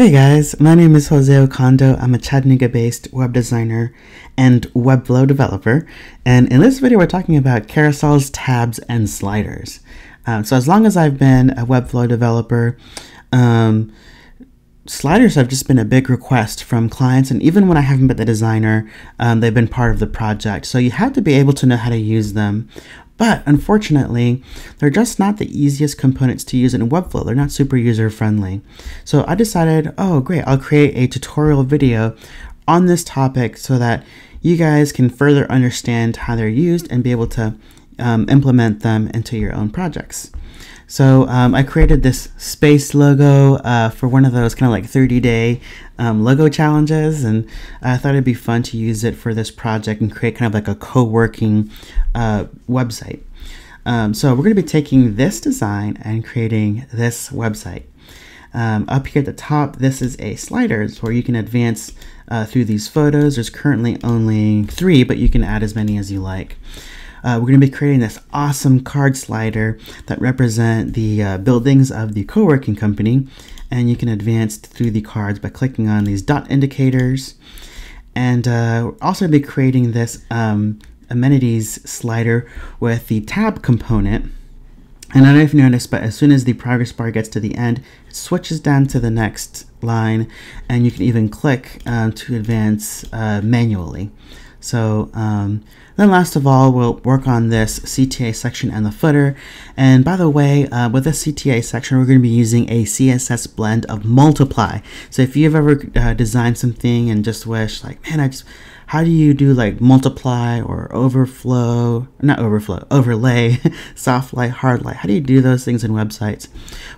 Hey guys, my name is Jose Ocando. I'm a Chattanooga based web designer and Webflow developer. And in this video, we're talking about carousels, tabs, and sliders. Um, so, as long as I've been a Webflow developer, um, sliders have just been a big request from clients. And even when I haven't been the designer, um, they've been part of the project. So, you have to be able to know how to use them. But unfortunately, they're just not the easiest components to use in Webflow. They're not super user friendly. So I decided, oh great, I'll create a tutorial video on this topic so that you guys can further understand how they're used and be able to um, implement them into your own projects. So um, I created this space logo uh, for one of those kind of like 30 day um, logo challenges, and I thought it'd be fun to use it for this project and create kind of like a co-working uh, website. Um, so we're going to be taking this design and creating this website. Um, up here at the top, this is a sliders where you can advance uh, through these photos. There's currently only three, but you can add as many as you like. Uh, we're going to be creating this awesome card slider that represent the uh, buildings of the co-working company. And you can advance through the cards by clicking on these dot indicators. And uh, we're also going to be creating this um, amenities slider with the tab component. And I don't know if you noticed, but as soon as the progress bar gets to the end, it switches down to the next line, and you can even click um, to advance uh, manually. So um, then last of all, we'll work on this CTA section and the footer. And by the way, uh, with this CTA section, we're going to be using a CSS blend of multiply. So if you've ever uh, designed something and just wish like, man, I just, how do you do like multiply or overflow, not overflow, overlay, soft light, hard light? How do you do those things in websites?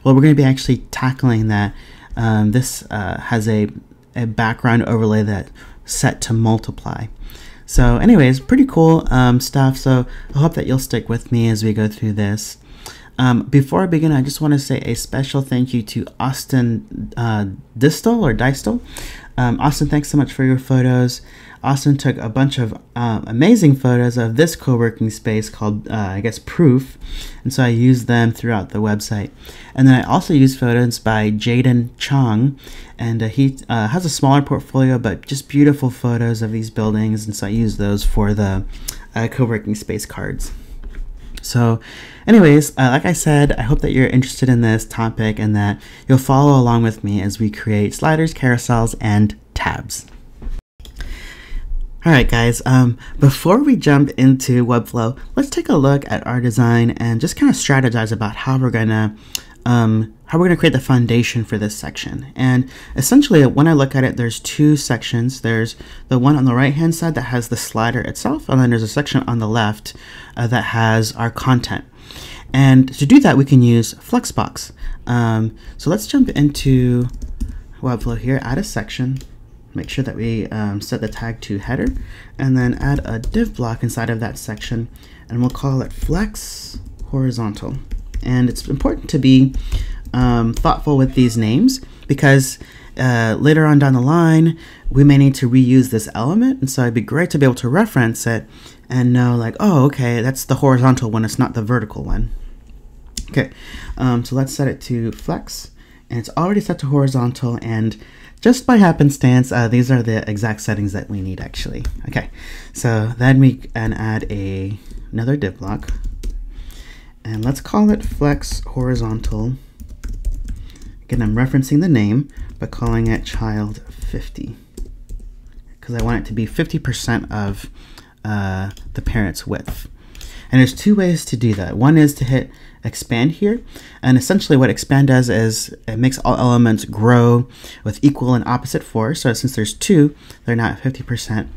Well, we're going to be actually tackling that. Um, this uh, has a, a background overlay that set to multiply. So anyways, pretty cool um, stuff. So I hope that you'll stick with me as we go through this. Um, before I begin, I just want to say a special thank you to Austin uh, Distel or Distel. Um, Austin, thanks so much for your photos. Austin took a bunch of um, amazing photos of this co-working space called, uh, I guess, Proof, and so I used them throughout the website. And then I also used photos by Jaden Chong, and uh, he uh, has a smaller portfolio, but just beautiful photos of these buildings, and so I used those for the uh, co-working space cards. So, anyways, uh, like I said, I hope that you're interested in this topic and that you'll follow along with me as we create sliders, carousels, and tabs. All right, guys, um, before we jump into Webflow, let's take a look at our design and just kind of strategize about how we're gonna um, how we're gonna create the foundation for this section. And essentially, when I look at it, there's two sections. There's the one on the right-hand side that has the slider itself, and then there's a section on the left uh, that has our content. And to do that, we can use Flexbox. Um, so let's jump into Webflow here, add a section, make sure that we um, set the tag to header and then add a div block inside of that section and we'll call it flex horizontal. And it's important to be um, thoughtful with these names because uh, later on down the line we may need to reuse this element and so it'd be great to be able to reference it and know like oh okay that's the horizontal one it's not the vertical one. Okay um, so let's set it to flex and it's already set to horizontal and just by happenstance, uh, these are the exact settings that we need actually. Okay, so then we can add a another div block, and let's call it flex horizontal. Again, I'm referencing the name, but calling it child 50 because I want it to be 50% of uh, the parent's width. And there's two ways to do that. One is to hit expand here. And essentially what expand does is it makes all elements grow with equal and opposite force. So since there's two, they're not 50%.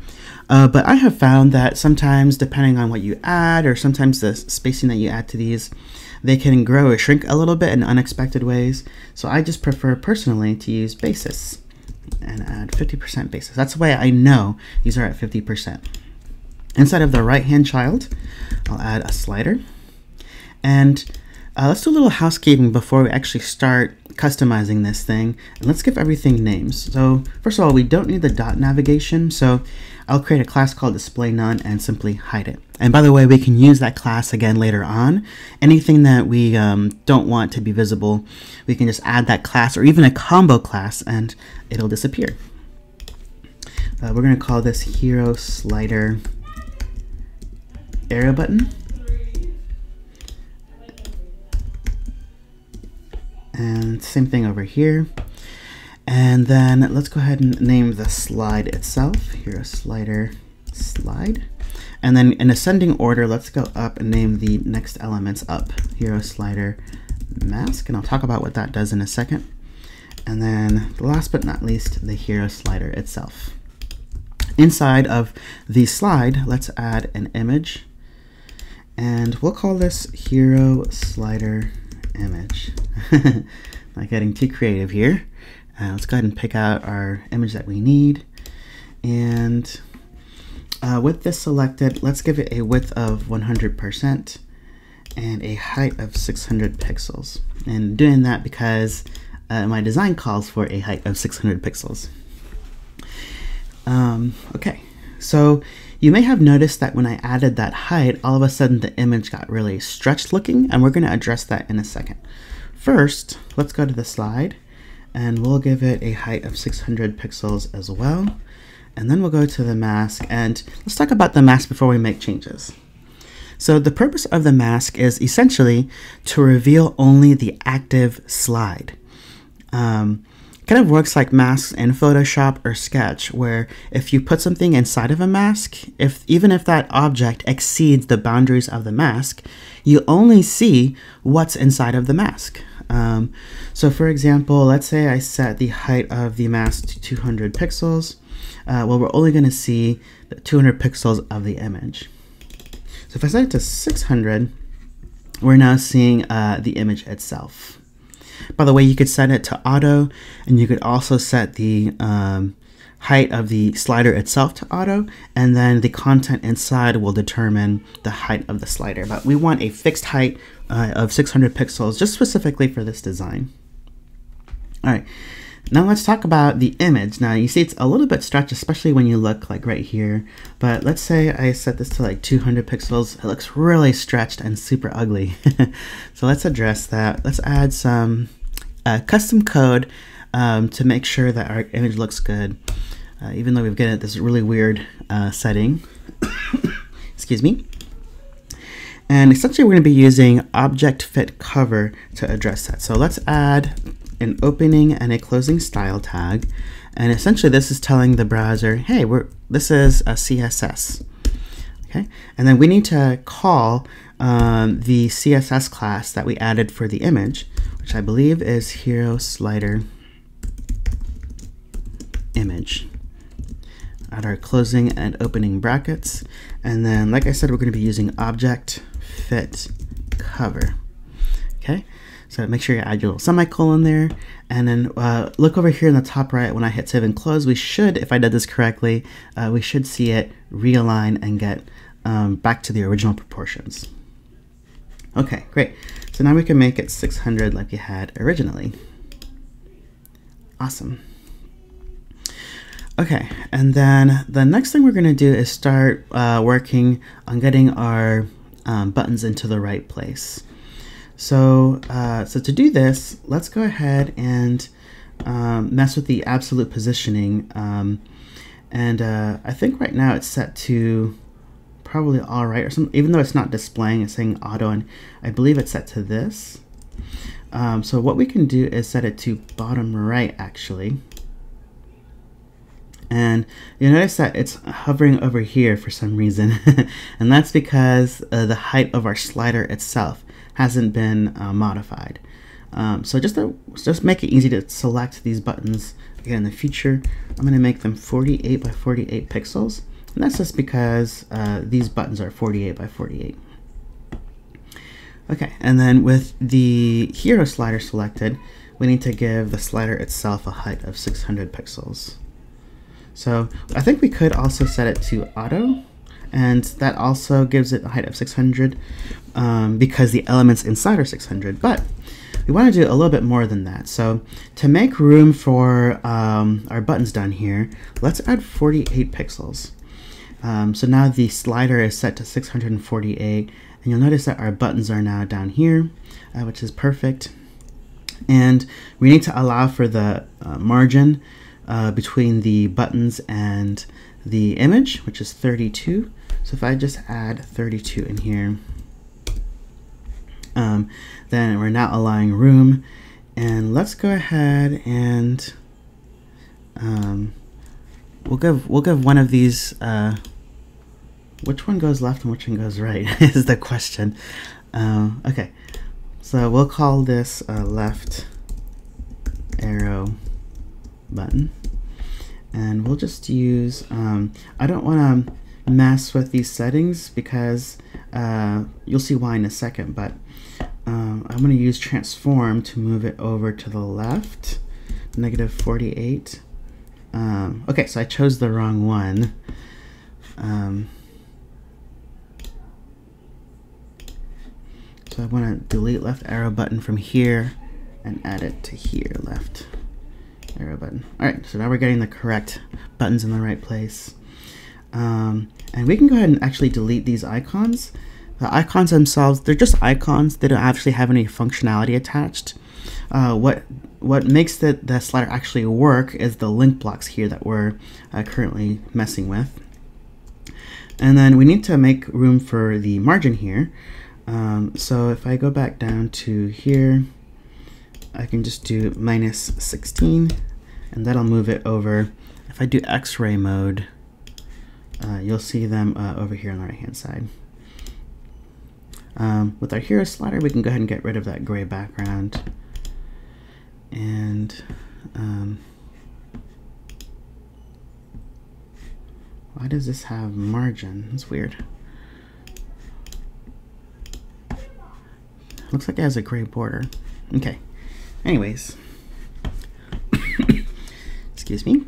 Uh, but I have found that sometimes depending on what you add or sometimes the spacing that you add to these, they can grow or shrink a little bit in unexpected ways. So I just prefer personally to use basis and add 50% basis. That's the way I know these are at 50%. Inside of the right-hand child, I'll add a slider. And uh, let's do a little housekeeping before we actually start customizing this thing. And let's give everything names. So first of all, we don't need the dot navigation. So I'll create a class called display none and simply hide it. And by the way, we can use that class again later on. Anything that we um, don't want to be visible, we can just add that class or even a combo class and it'll disappear. Uh, we're going to call this hero slider arrow button. And same thing over here. And then let's go ahead and name the slide itself. Hero slider slide. And then in ascending order, let's go up and name the next elements up. Hero slider mask, and I'll talk about what that does in a second. And then last but not least, the hero slider itself. Inside of the slide, let's add an image. And we'll call this hero slider image. Not getting too creative here. Uh, let's go ahead and pick out our image that we need. And uh, with this selected, let's give it a width of 100% and a height of 600 pixels. And doing that because uh, my design calls for a height of 600 pixels. Um, okay, so you may have noticed that when I added that height, all of a sudden the image got really stretched looking, and we're going to address that in a second. First, let's go to the slide, and we'll give it a height of 600 pixels as well. And then we'll go to the mask, and let's talk about the mask before we make changes. So the purpose of the mask is essentially to reveal only the active slide. Um, kind of works like masks in Photoshop or Sketch, where if you put something inside of a mask, if even if that object exceeds the boundaries of the mask, you only see what's inside of the mask. Um, so for example, let's say I set the height of the mask to 200 pixels. Uh, well, we're only going to see the 200 pixels of the image. So if I set it to 600, we're now seeing uh, the image itself. By the way, you could set it to auto, and you could also set the um, height of the slider itself to auto, and then the content inside will determine the height of the slider. But we want a fixed height uh, of 600 pixels just specifically for this design. All right, now let's talk about the image. Now you see it's a little bit stretched, especially when you look like right here. But let's say I set this to like 200 pixels. It looks really stretched and super ugly. so let's address that. Let's add some uh, custom code um, to make sure that our image looks good. Uh, even though we've got this really weird uh, setting. Excuse me. And essentially we're going to be using object fit cover to address that. So let's add an opening and a closing style tag. And essentially this is telling the browser, hey, we're this is a CSS. Okay, and then we need to call um, the CSS class that we added for the image, which I believe is hero slider image at our closing and opening brackets. And then, like I said, we're going to be using object fit cover. Okay, so make sure you add your little semicolon there. And then uh, look over here in the top right, when I hit save and close, we should, if I did this correctly, uh, we should see it realign and get um, back to the original proportions. Okay, great. So now we can make it 600 like we had originally. Awesome. Okay, and then the next thing we're going to do is start uh, working on getting our um, buttons into the right place. So, uh, so to do this, let's go ahead and um, mess with the absolute positioning. Um, and uh, I think right now it's set to probably all right or something, even though it's not displaying, it's saying auto, and I believe it's set to this. Um, so what we can do is set it to bottom right actually. And you'll notice that it's hovering over here for some reason. and that's because uh, the height of our slider itself hasn't been uh, modified. Um, so just to just make it easy to select these buttons again in the future, I'm going to make them 48 by 48 pixels. And that's just because uh, these buttons are 48 by 48. Okay, and then with the hero slider selected, we need to give the slider itself a height of 600 pixels. So I think we could also set it to auto, and that also gives it a height of 600 um, because the elements inside are 600. But we want to do a little bit more than that. So to make room for um, our buttons down here, let's add 48 pixels. Um, so now the slider is set to 648 and you'll notice that our buttons are now down here, uh, which is perfect. And we need to allow for the uh, margin uh, between the buttons and the image, which is 32. So if I just add 32 in here, um, then we're not allowing room. And let's go ahead and um, we'll give we'll give one of these. Uh, which one goes left and which one goes right is the question. Um, okay, so we'll call this left arrow button, and we'll just use. Um, I don't want to mess with these settings because uh, you'll see why in a second, but um, I'm going to use transform to move it over to the left, negative 48. Um, okay, so I chose the wrong one. Um, so I want to delete left arrow button from here and add it to here, left arrow button. All right, so now we're getting the correct buttons in the right place. Um, and we can go ahead and actually delete these icons. The icons themselves, they're just icons. They don't actually have any functionality attached. Uh, what what makes the, the slider actually work is the link blocks here that we're uh, currently messing with. And then we need to make room for the margin here. Um, so if I go back down to here, I can just do minus 16 and that'll move it over. If I do x-ray mode, uh, you'll see them uh, over here on the right hand side. Um, with our hero slider, we can go ahead and get rid of that gray background. And um, why does this have margin? It's weird. Looks like it has a gray border. Okay. Anyways. Excuse me.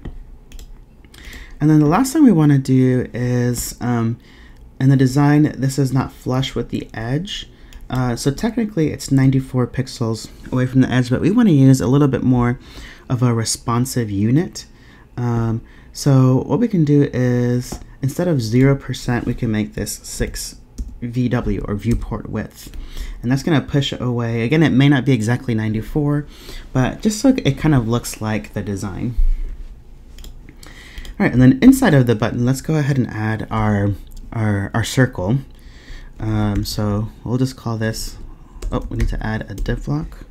And then the last thing we want to do is um, in the design, this is not flush with the edge. Uh, so technically it's 94 pixels away from the edge, but we want to use a little bit more of a responsive unit. Um, so what we can do is instead of 0%, we can make this 6 VW or viewport width. And that's going to push it away. Again, it may not be exactly 94, but just so it kind of looks like the design. All right, and then inside of the button, let's go ahead and add our our, our circle. Um, so we'll just call this, oh, we need to add a div block.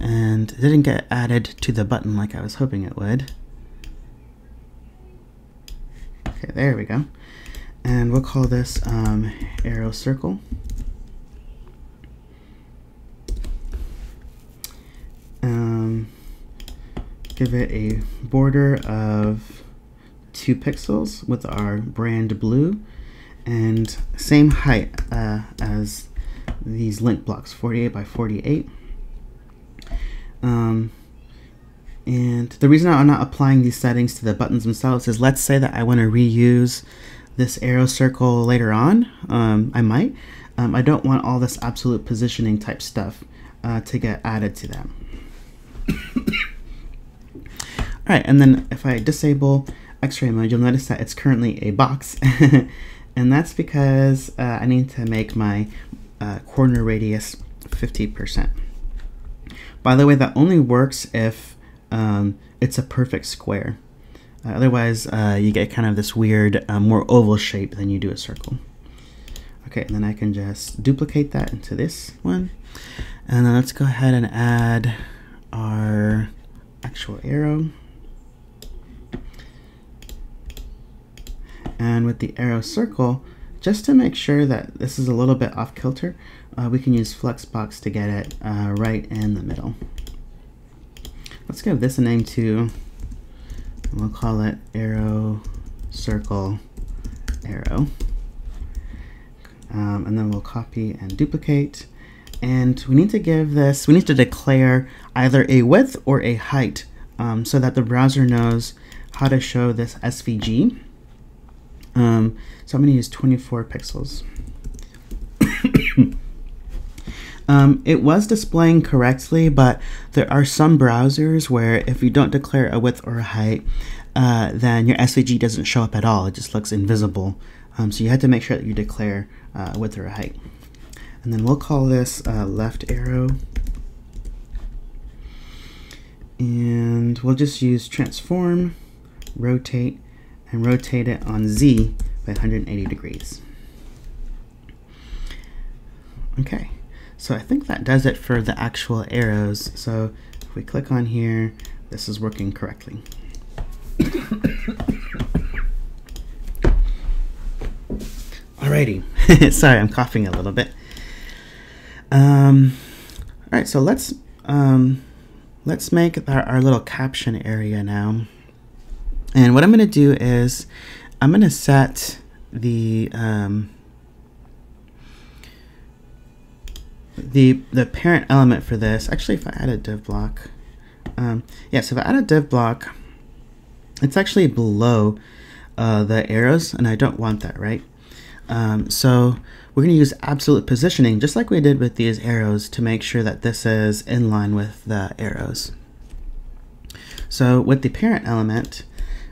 And it didn't get added to the button like I was hoping it would. Okay, there we go. And we'll call this um, arrow circle. Um, give it a border of 2 pixels with our brand blue and same height uh, as these link blocks 48 by 48 um, and the reason I'm not applying these settings to the buttons themselves is let's say that I want to reuse this arrow circle later on. Um, I might. Um, I don't want all this absolute positioning type stuff uh, to get added to them all right and then if I disable x-ray mode, you'll notice that it's currently a box. and that's because uh, I need to make my uh, corner radius 50%. By the way, that only works if um, it's a perfect square. Uh, otherwise, uh, you get kind of this weird, uh, more oval shape than you do a circle. Okay, and then I can just duplicate that into this one. And then let's go ahead and add our actual arrow. And with the arrow circle, just to make sure that this is a little bit off kilter, uh, we can use Flexbox to get it uh, right in the middle. Let's give this a name too. We'll call it arrow circle arrow. Um, and then we'll copy and duplicate. And we need to give this, we need to declare either a width or a height um, so that the browser knows how to show this SVG. Um, so I'm going to use 24 pixels. Um, it was displaying correctly, but there are some browsers where if you don't declare a width or a height, uh, then your SVG doesn't show up at all. It just looks invisible. Um, so you had to make sure that you declare uh, a width or a height. And then we'll call this uh, left arrow. And we'll just use transform, rotate, and rotate it on Z by 180 degrees. Okay, so I think that does it for the actual arrows. So if we click on here, this is working correctly. Alrighty, sorry, I'm coughing a little bit. Um, all right, so let's um, let's make our, our little caption area now. And what I'm going to do is I'm going to set the um, the the parent element for this. Actually, if I add a div block, um, yeah. So if I add a div block, it's actually below uh, the arrows, and I don't want that, right? Um, so we're going to use absolute positioning, just like we did with these arrows, to make sure that this is in line with the arrows. So with the parent element,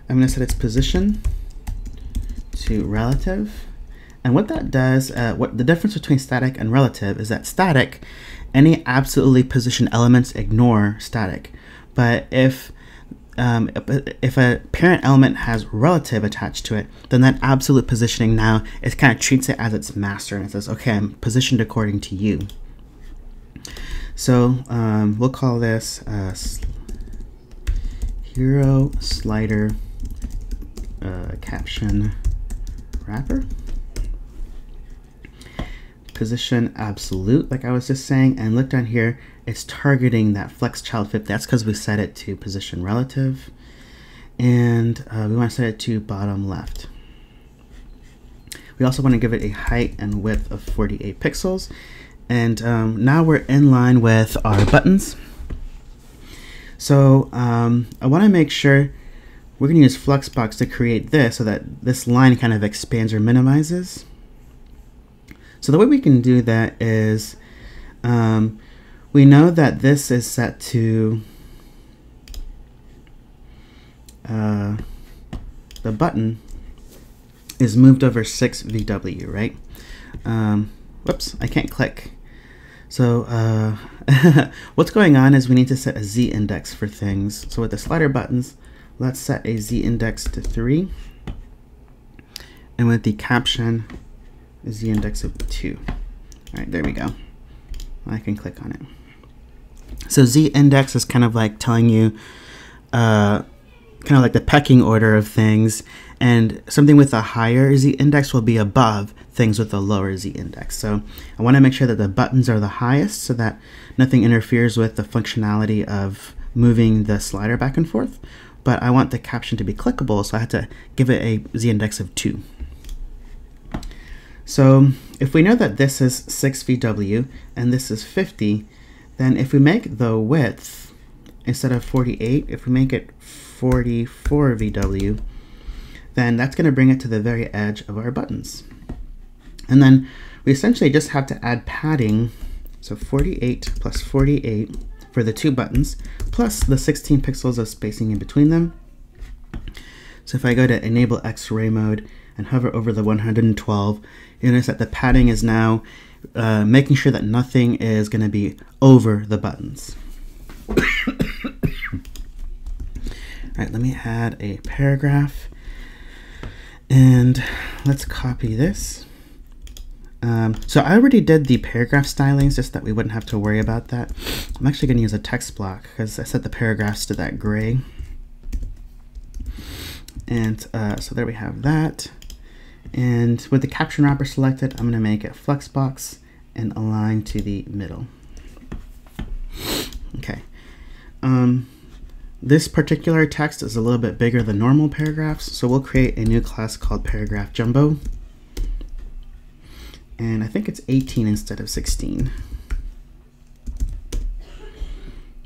I'm going to set its position to relative. And what that does, uh, what the difference between static and relative is that static, any absolutely positioned elements ignore static. But if um, if a parent element has relative attached to it, then that absolute positioning now it kind of treats it as its master and it says, okay, I'm positioned according to you. So um, we'll call this uh, hero slider uh, caption wrapper. Position absolute, like I was just saying, and look down here, it's targeting that flex child fit. That's because we set it to position relative. And uh, we want to set it to bottom left. We also want to give it a height and width of 48 pixels. And um, now we're in line with our buttons. So um, I want to make sure we're going to use Flexbox to create this so that this line kind of expands or minimizes. So the way we can do that is um, we know that this is set to uh, the button is moved over 6 VW, right? Um, whoops, I can't click. So uh, what's going on is we need to set a Z index for things. So with the slider buttons, let's set a Z index to 3. And with the caption, a Z index of 2. All right, there we go. I can click on it. So Z index is kind of like telling you, uh, kind of like the pecking order of things, and something with a higher Z index will be above things with a lower Z index. So I want to make sure that the buttons are the highest so that nothing interferes with the functionality of moving the slider back and forth. But I want the caption to be clickable, so I had to give it a Z index of 2. So if we know that this is 6 VW and this is 50, then if we make the width, instead of 48, if we make it 44 VW, then that's going to bring it to the very edge of our buttons. And then we essentially just have to add padding, so 48 plus 48 for the two buttons, plus the 16 pixels of spacing in between them. So if I go to enable X-ray mode and hover over the 112, you notice that the padding is now uh, making sure that nothing is going to be over the buttons. All right, let me add a paragraph. And let's copy this. Um, so I already did the paragraph stylings just that we wouldn't have to worry about that. I'm actually going to use a text block because I set the paragraphs to that gray. And uh, so there we have that. And with the caption wrapper selected, I'm going to make it flexbox and align to the middle. Okay. Um, this particular text is a little bit bigger than normal paragraphs, so we'll create a new class called paragraph jumbo. And I think it's 18 instead of 16.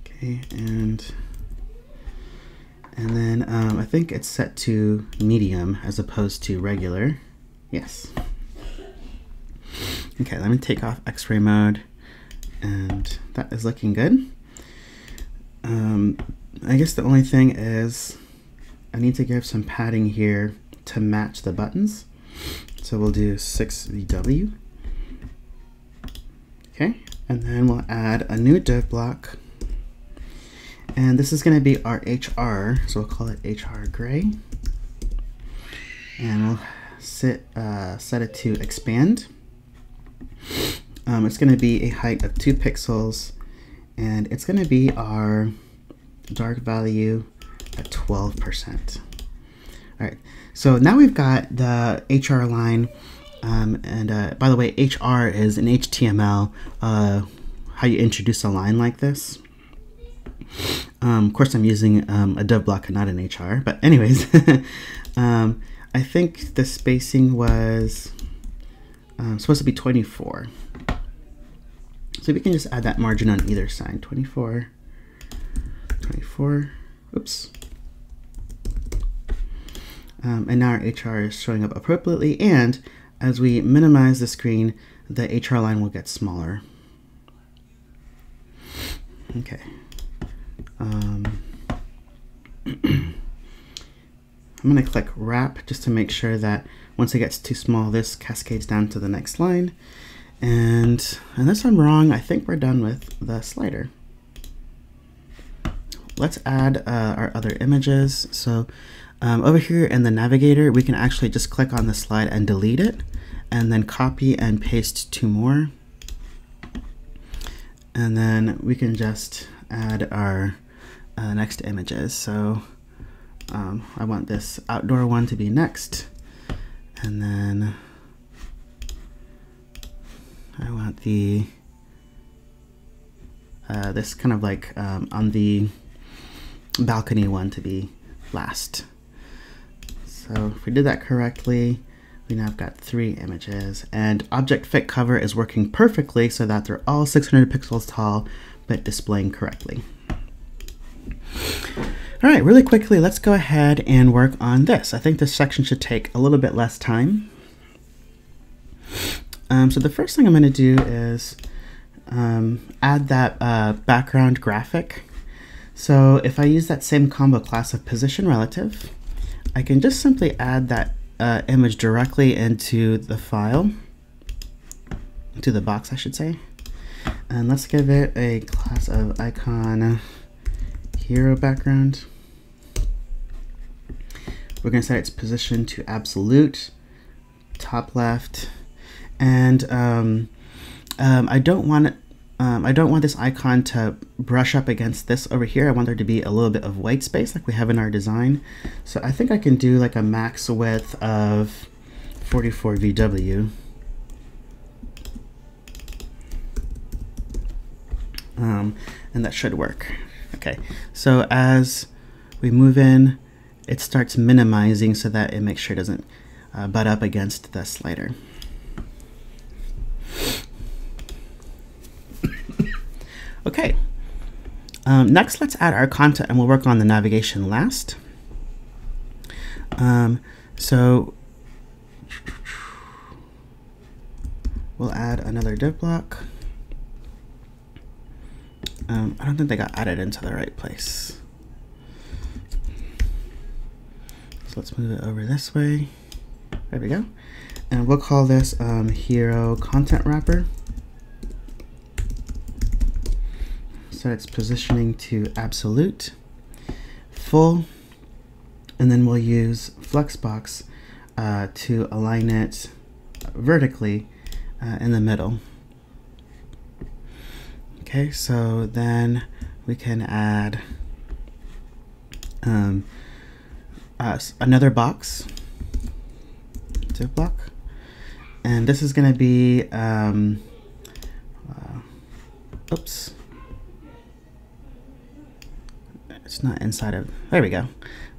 Okay, and and then um, I think it's set to medium as opposed to regular. Yes. Okay, let me take off x-ray mode And that is looking good. Um, I guess the only thing is I need to give some padding here to match the buttons. So we'll do 6VW. And then we'll add a new div block. And this is going to be our HR, so we'll call it HR gray. And we'll set, uh, set it to expand. Um, it's going to be a height of 2 pixels, and it's going to be our dark value at 12%. All right, so now we've got the HR line um, and uh, by the way, HR is in HTML uh, how you introduce a line like this. Um, of course, I'm using um, a div block and not an HR, but anyways, um, I think the spacing was um, supposed to be 24. So we can just add that margin on either side, 24, 24, oops. Um, and now our HR is showing up appropriately and as we minimize the screen, the HR line will get smaller. Okay. Um, I'm going to click wrap just to make sure that once it gets too small, this cascades down to the next line. And unless I'm wrong, I think we're done with the slider. Let's add uh, our other images. So um, over here in the navigator, we can actually just click on the slide and delete it and then copy and paste two more. And then we can just add our uh, next images. So um, I want this outdoor one to be next. And then I want the, uh, this kind of like um, on the balcony one to be last. So if we did that correctly, we now have got three images and object fit cover is working perfectly so that they're all 600 pixels tall but displaying correctly. All right, really quickly, let's go ahead and work on this. I think this section should take a little bit less time. Um, so the first thing I'm going to do is um, add that uh, background graphic. So if I use that same combo class of position relative, I can just simply add that uh, image directly into the file, to the box, I should say. And let's give it a class of icon hero background. We're going to set its position to absolute, top left, and um, um, I don't want it um, I don't want this icon to brush up against this over here. I want there to be a little bit of white space like we have in our design. So I think I can do like a max width of 44 VW. Um, and that should work. Okay, so as we move in, it starts minimizing so that it makes sure it doesn't uh, butt up against the slider. Okay, um, next let's add our content and we'll work on the navigation last. Um, so we'll add another div block. Um, I don't think they got added into the right place. So let's move it over this way. There we go. And we'll call this um, hero content wrapper. Set its positioning to absolute, full, and then we'll use Flexbox uh, to align it vertically uh, in the middle. Okay, so then we can add um, uh, another box, div block, and this is going to be, um, uh, oops, it's not inside of, there we go.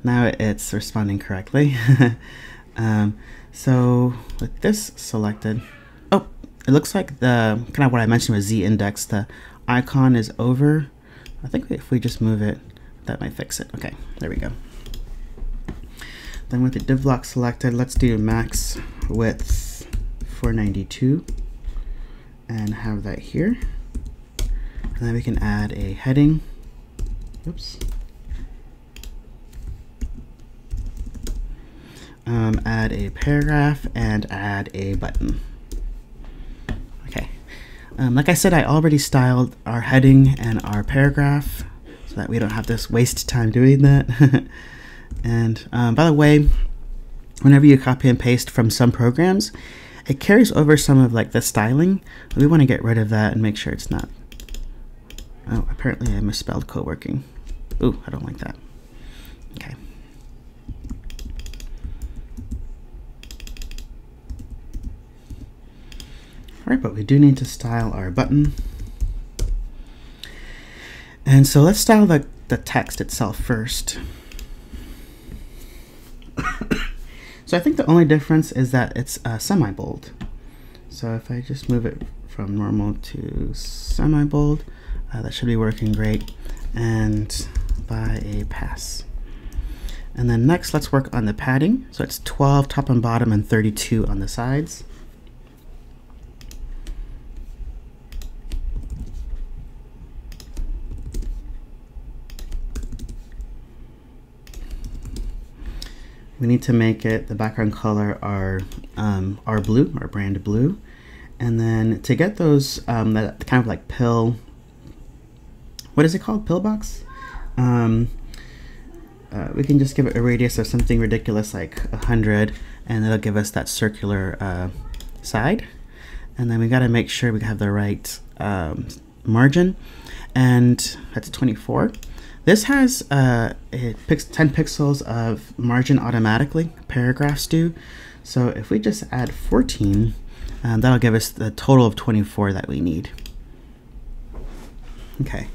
Now it's responding correctly. um, so with this selected, oh, it looks like the, kind of what I mentioned with Z index, the icon is over. I think if we just move it, that might fix it. Okay, there we go. Then with the div block selected, let's do max width 492 and have that here. And then we can add a heading. Oops. Um, add a paragraph and add a button. Okay. Um, like I said, I already styled our heading and our paragraph so that we don't have to waste time doing that. and um, by the way, whenever you copy and paste from some programs, it carries over some of like the styling. We want to get rid of that and make sure it's not. Oh, apparently I misspelled co-working. Ooh, I don't like that. Okay. All right, but we do need to style our button. And so let's style the, the text itself first. So I think the only difference is that it's uh, semi-bold. So if I just move it from normal to semi-bold, uh, that should be working great. And by a pass. And then next, let's work on the padding. So it's 12 top and bottom and 32 on the sides. We need to make it the background color our um, our blue, our brand blue. And then to get those um, that kind of like pill, what is it called? Pillbox? Um, uh, we can just give it a radius of something ridiculous like 100 and it'll give us that circular uh, side. And then we got to make sure we have the right um, margin and that's 24. This has uh, it picks 10 pixels of margin automatically, paragraphs do. So if we just add 14, um, that'll give us the total of 24 that we need. Okay,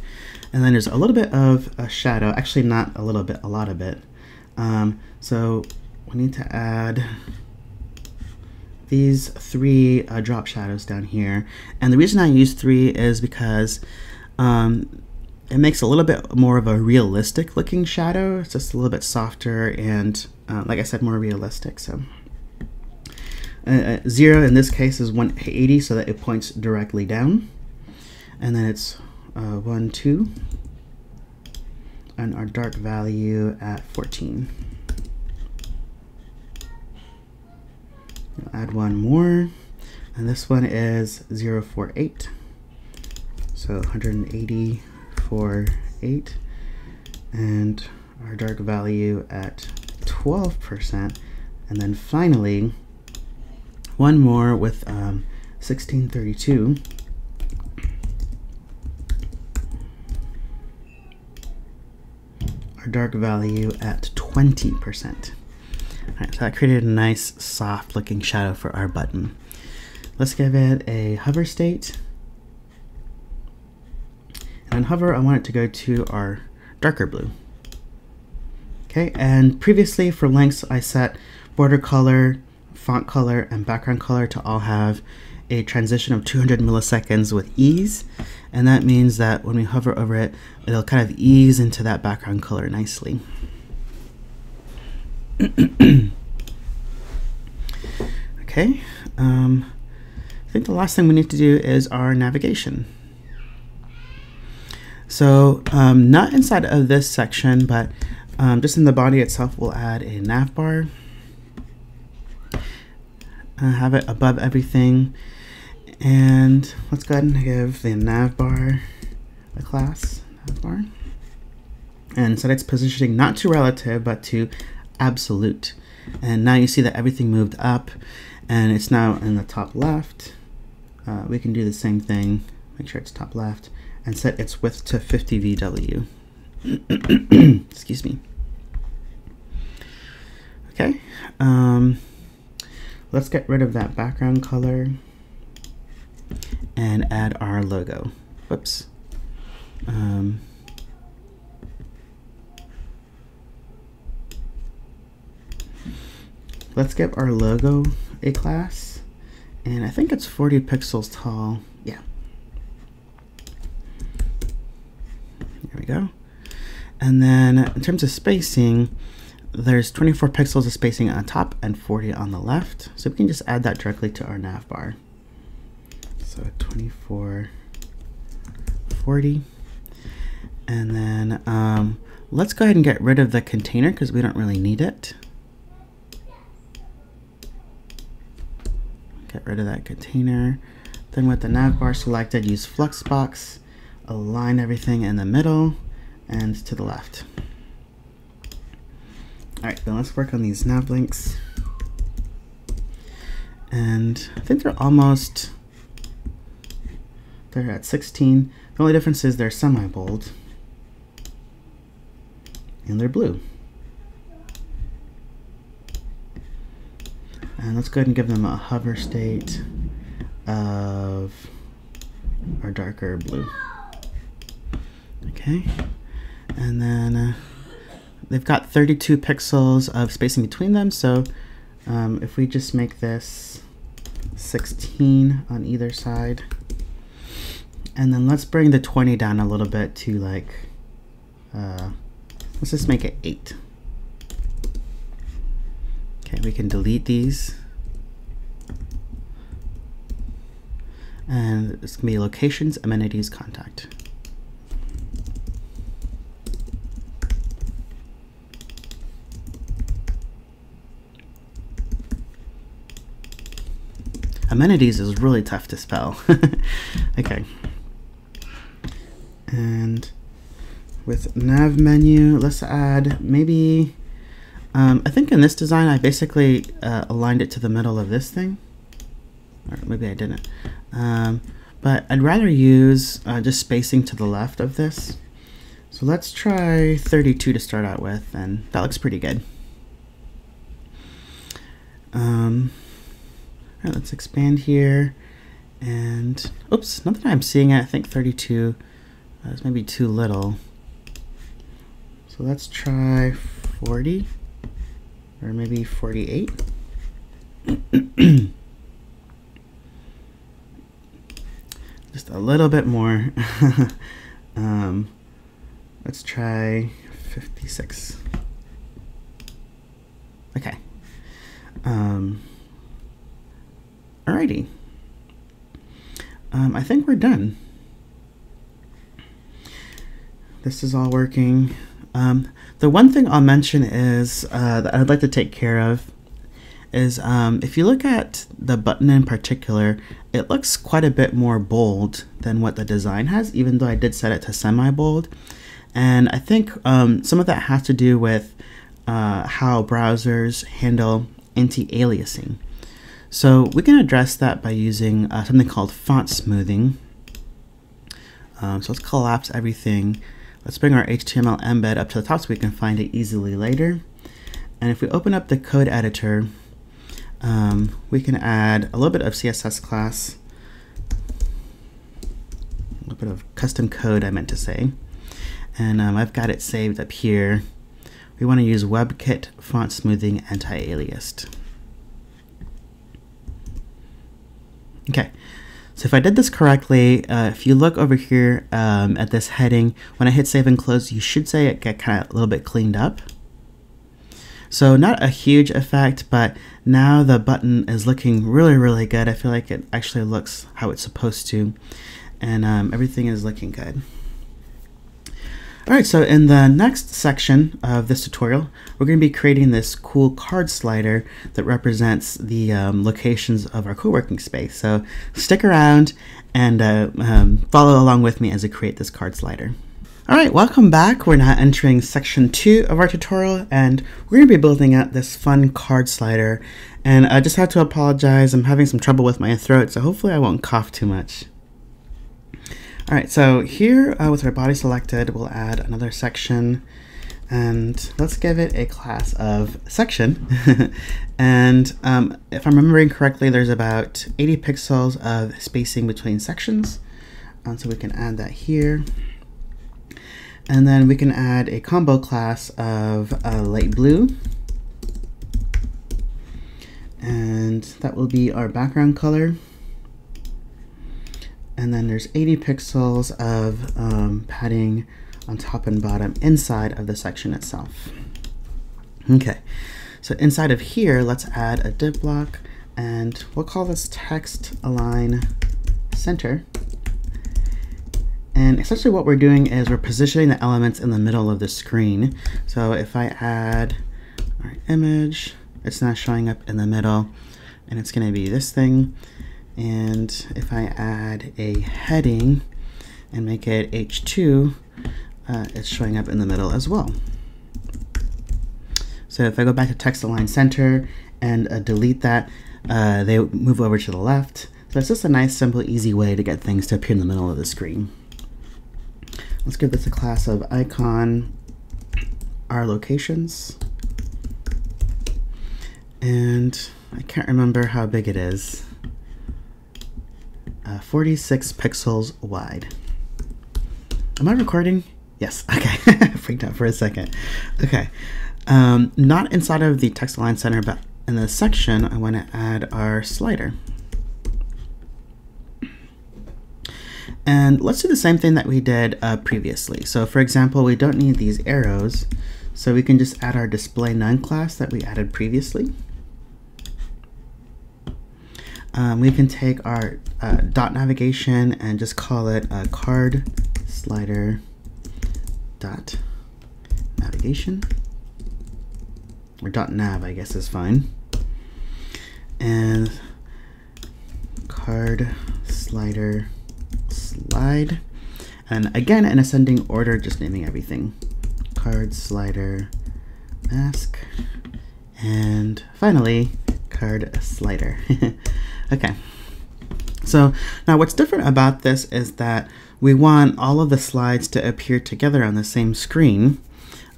and then there's a little bit of a shadow, actually not a little bit, a lot of it. Um, so we need to add these three uh, drop shadows down here. And the reason I use three is because um, it makes a little bit more of a realistic looking shadow. It's just a little bit softer and, uh, like I said, more realistic. So uh, uh zero in this case is 180 so that it points directly down. And then it's uh, 1, 2. And our dark value at 14. I'll add one more. And this one is 048. So 180 four, eight, and our dark value at 12%. And then finally, one more with um, 1632. Our dark value at 20%. Alright, so that created a nice soft looking shadow for our button. Let's give it a hover state and then hover, I want it to go to our darker blue. Okay, and previously for lengths, I set border color, font color, and background color to all have a transition of 200 milliseconds with ease. And that means that when we hover over it, it'll kind of ease into that background color nicely. okay, um, I think the last thing we need to do is our navigation. So um, not inside of this section, but um, just in the body itself, we'll add a nav bar. Uh, have it above everything. And let's go ahead and give the nav bar a class, nav bar. And set its positioning not to relative, but to absolute. And now you see that everything moved up and it's now in the top left. Uh, we can do the same thing, make sure it's top left and set its width to 50 VW. Excuse me. Okay, um, let's get rid of that background color and add our logo. Whoops. Um, let's give our logo a class and I think it's 40 pixels tall. There we go. And then in terms of spacing, there's 24 pixels of spacing on top and 40 on the left. So we can just add that directly to our nav bar. So 24, 40. And then um, let's go ahead and get rid of the container because we don't really need it. Get rid of that container. Then with the nav bar selected, use Flexbox, align everything in the middle and to the left. All right, then let's work on these nav links. And I think they're almost, they're at 16. The only difference is they're semi-bold and they're blue. And let's go ahead and give them a hover state of our darker blue. Okay, and then uh, they've got 32 pixels of spacing between them, so um, if we just make this 16 on either side, and then let's bring the 20 down a little bit to like, uh, let's just make it 8. Okay, we can delete these. And it's gonna be locations, amenities, contact. Amenities is really tough to spell. okay. And with nav menu, let's add maybe, um, I think in this design, I basically uh, aligned it to the middle of this thing. Or maybe I didn't. Um, but I'd rather use uh, just spacing to the left of this. So let's try 32 to start out with, and that looks pretty good. Um, all right, let's expand here. And, oops, not that I'm seeing it. I think 32 uh, is maybe too little. So let's try 40, or maybe 48. Just a little bit more. um, let's try 56. Okay. Um, Alrighty. Um, I think we're done. This is all working. Um, the one thing I'll mention is uh, that I'd like to take care of is um, if you look at the button in particular, it looks quite a bit more bold than what the design has, even though I did set it to semi-bold. And I think um, some of that has to do with uh, how browsers handle anti-aliasing. So we can address that by using uh, something called font smoothing. Um, so let's collapse everything. Let's bring our HTML embed up to the top so we can find it easily later. And if we open up the code editor, um, we can add a little bit of CSS class, a little bit of custom code I meant to say. And um, I've got it saved up here. We want to use WebKit font smoothing anti-aliased. Okay, so if I did this correctly, uh, if you look over here um, at this heading, when I hit save and close, you should say it get kind of a little bit cleaned up. So not a huge effect, but now the button is looking really, really good. I feel like it actually looks how it's supposed to, and um, everything is looking good. All right, so in the next section of this tutorial, we're going to be creating this cool card slider that represents the um, locations of our co-working space. So stick around and uh, um, follow along with me as I create this card slider. All right, welcome back. We're now entering section two of our tutorial, and we're going to be building out this fun card slider. And I just have to apologize. I'm having some trouble with my throat, so hopefully I won't cough too much. All right, so here uh, with our body selected, we'll add another section and let's give it a class of section. and um, if I'm remembering correctly, there's about 80 pixels of spacing between sections. Um, so we can add that here. And then we can add a combo class of uh, light blue. And that will be our background color and then there's 80 pixels of um, padding on top and bottom inside of the section itself. Okay, so inside of here, let's add a div block and we'll call this text align center. And essentially what we're doing is we're positioning the elements in the middle of the screen. So if I add our image, it's not showing up in the middle, and it's gonna be this thing. And if I add a heading and make it H2, uh, it's showing up in the middle as well. So if I go back to text align center and uh, delete that, uh, they move over to the left. So it's just a nice, simple, easy way to get things to appear in the middle of the screen. Let's give this a class of icon our locations. And I can't remember how big it is. Uh, 46 pixels wide. Am I recording? Yes, okay. Freaked out for a second. Okay. Um, not inside of the text align center, but in the section, I want to add our slider. And let's do the same thing that we did uh, previously. So for example, we don't need these arrows, so we can just add our display none class that we added previously. Um, we can take our uh, dot navigation and just call it a card slider dot navigation or dot nav I guess is fine and card slider slide. And again, in ascending order, just naming everything. Card, slider, mask, and finally, card slider. okay. So now what's different about this is that we want all of the slides to appear together on the same screen.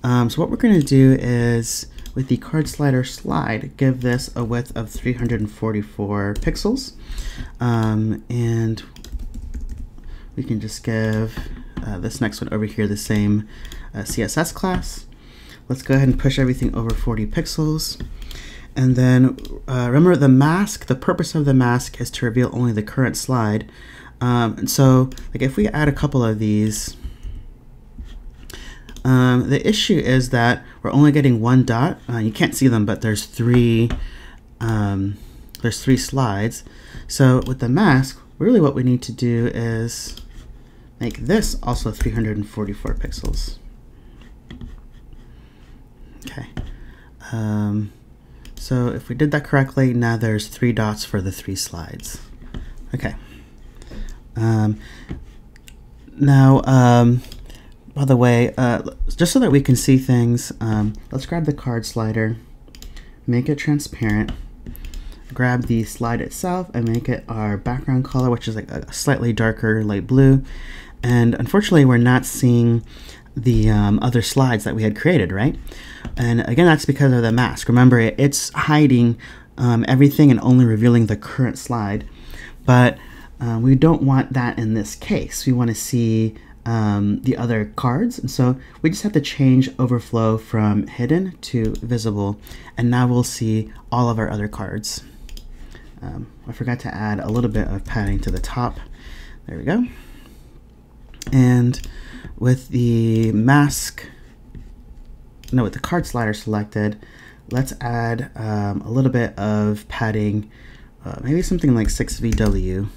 Um, so what we're going to do is with the card slider slide, give this a width of 344 pixels. Um, and we can just give uh, this next one over here the same uh, CSS class. Let's go ahead and push everything over 40 pixels. And then uh, remember the mask, the purpose of the mask is to reveal only the current slide. Um, and so like if we add a couple of these, um, the issue is that we're only getting one dot. Uh, you can't see them, but there's three, um, there's three slides. So with the mask, really what we need to do is make this also 344 pixels. Okay. Um, so if we did that correctly, now there's three dots for the three slides. Okay. Um, now, um, by the way, uh, just so that we can see things, um, let's grab the card slider, make it transparent, grab the slide itself and make it our background color, which is like a slightly darker light blue, and unfortunately, we're not seeing the um, other slides that we had created, right? And again, that's because of the mask. Remember, it's hiding um, everything and only revealing the current slide. But uh, we don't want that in this case. We want to see um, the other cards. And so we just have to change overflow from hidden to visible. And now we'll see all of our other cards. Um, I forgot to add a little bit of padding to the top. There we go. And with the mask, no, with the card slider selected, let's add um, a little bit of padding, uh, maybe something like 6 VW.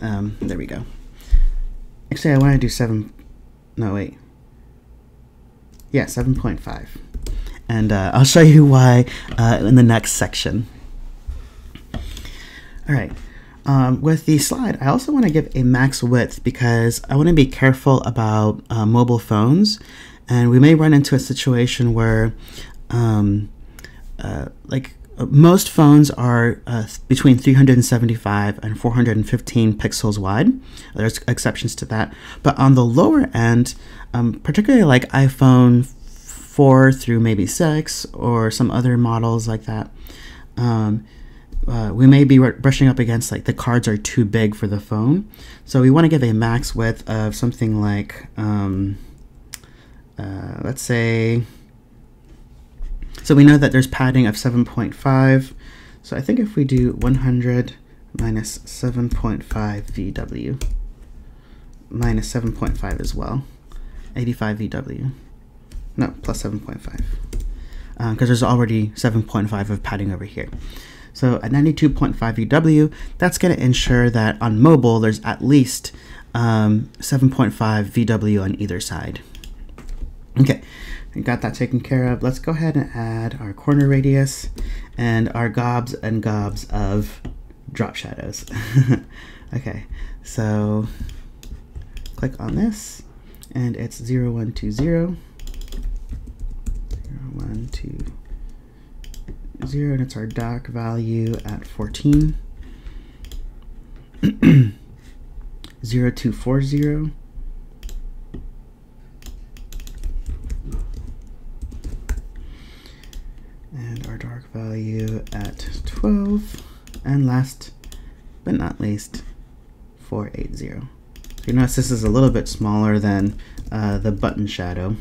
Um, there we go. Actually, I want to do 7, no, wait. Yeah, 7.5. And uh, I'll show you why uh, in the next section. All right. Um, with the slide, I also want to give a max width because I want to be careful about uh, mobile phones. And we may run into a situation where, um, uh, like, most phones are uh, between 375 and 415 pixels wide. There's exceptions to that. But on the lower end, um, particularly like iPhone 4 through maybe 6 or some other models like that, um, uh, we may be brushing up against like the cards are too big for the phone. So we want to give a max width of something like, um, uh, let's say, so we know that there's padding of 7.5. So I think if we do 100 minus 7.5 VW minus 7.5 as well, 85 VW, no, plus 7.5, because uh, there's already 7.5 of padding over here. So at 92.5 VW, that's going to ensure that on mobile there's at least um, 7.5 VW on either side. Okay, we got that taken care of. Let's go ahead and add our corner radius and our gobs and gobs of drop shadows. okay, so click on this and it's 0120, 0120, and it's our dark value at 14. 0240 and our dark value at 12 and last but not least 480 so you notice this is a little bit smaller than uh, the button shadow.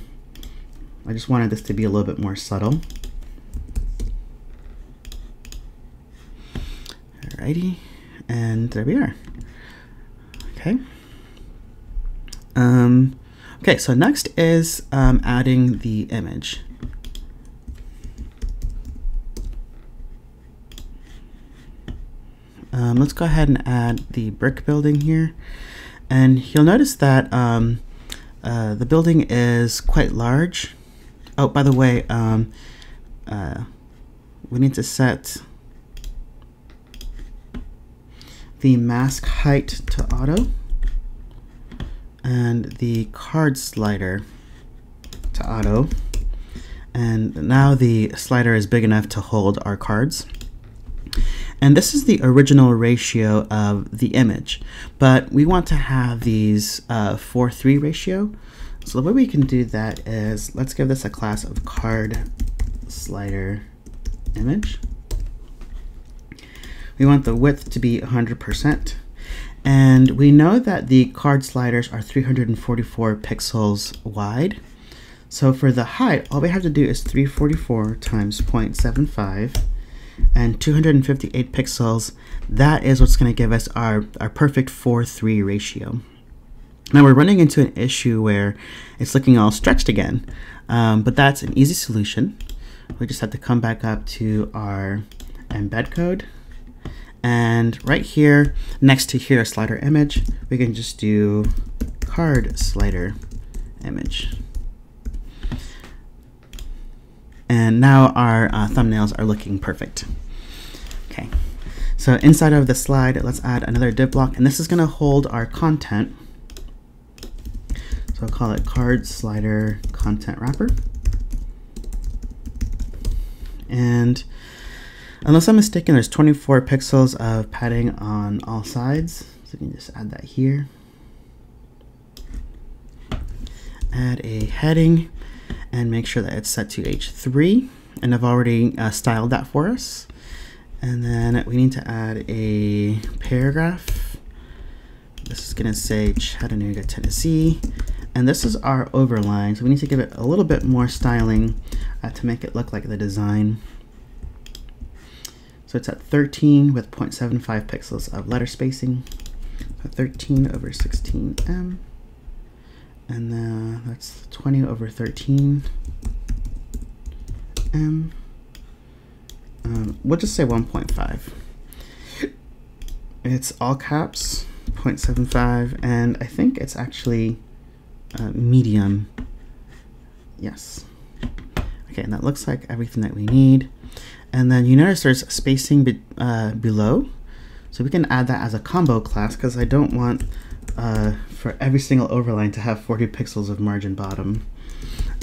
I just wanted this to be a little bit more subtle alrighty and there we are Okay. Um, okay, so next is um, adding the image. Um, let's go ahead and add the brick building here. And you'll notice that um, uh, the building is quite large. Oh, by the way, um, uh, we need to set the mask height to auto and the card slider to auto. And now the slider is big enough to hold our cards. And this is the original ratio of the image, but we want to have these 4-3 uh, ratio. So the way we can do that is, let's give this a class of card slider image. We want the width to be 100%. And we know that the card sliders are 344 pixels wide. So for the height, all we have to do is 344 times 0.75 and 258 pixels. That is what's going to give us our, our perfect 4-3 ratio. Now we're running into an issue where it's looking all stretched again, um, but that's an easy solution. We just have to come back up to our embed code and right here, next to here, slider image, we can just do card slider image. And now our uh, thumbnails are looking perfect. Okay, so inside of the slide, let's add another div block, and this is gonna hold our content. So I'll call it card slider content wrapper. And Unless I'm mistaken, there's 24 pixels of padding on all sides. So you can just add that here. Add a heading and make sure that it's set to H3. And I've already uh, styled that for us. And then we need to add a paragraph. This is gonna say Chattanooga, Tennessee. And this is our overline, so we need to give it a little bit more styling uh, to make it look like the design. So it's at 13 with 0.75 pixels of letter spacing. 13 over 16m. And then that's 20 over 13 m. Um, we'll just say 1.5. It's all caps, 0.75, and I think it's actually uh, medium. Yes. Okay, and that looks like everything that we need. And then you notice there's spacing be, uh, below. So we can add that as a combo class because I don't want uh, for every single overline to have 40 pixels of margin bottom.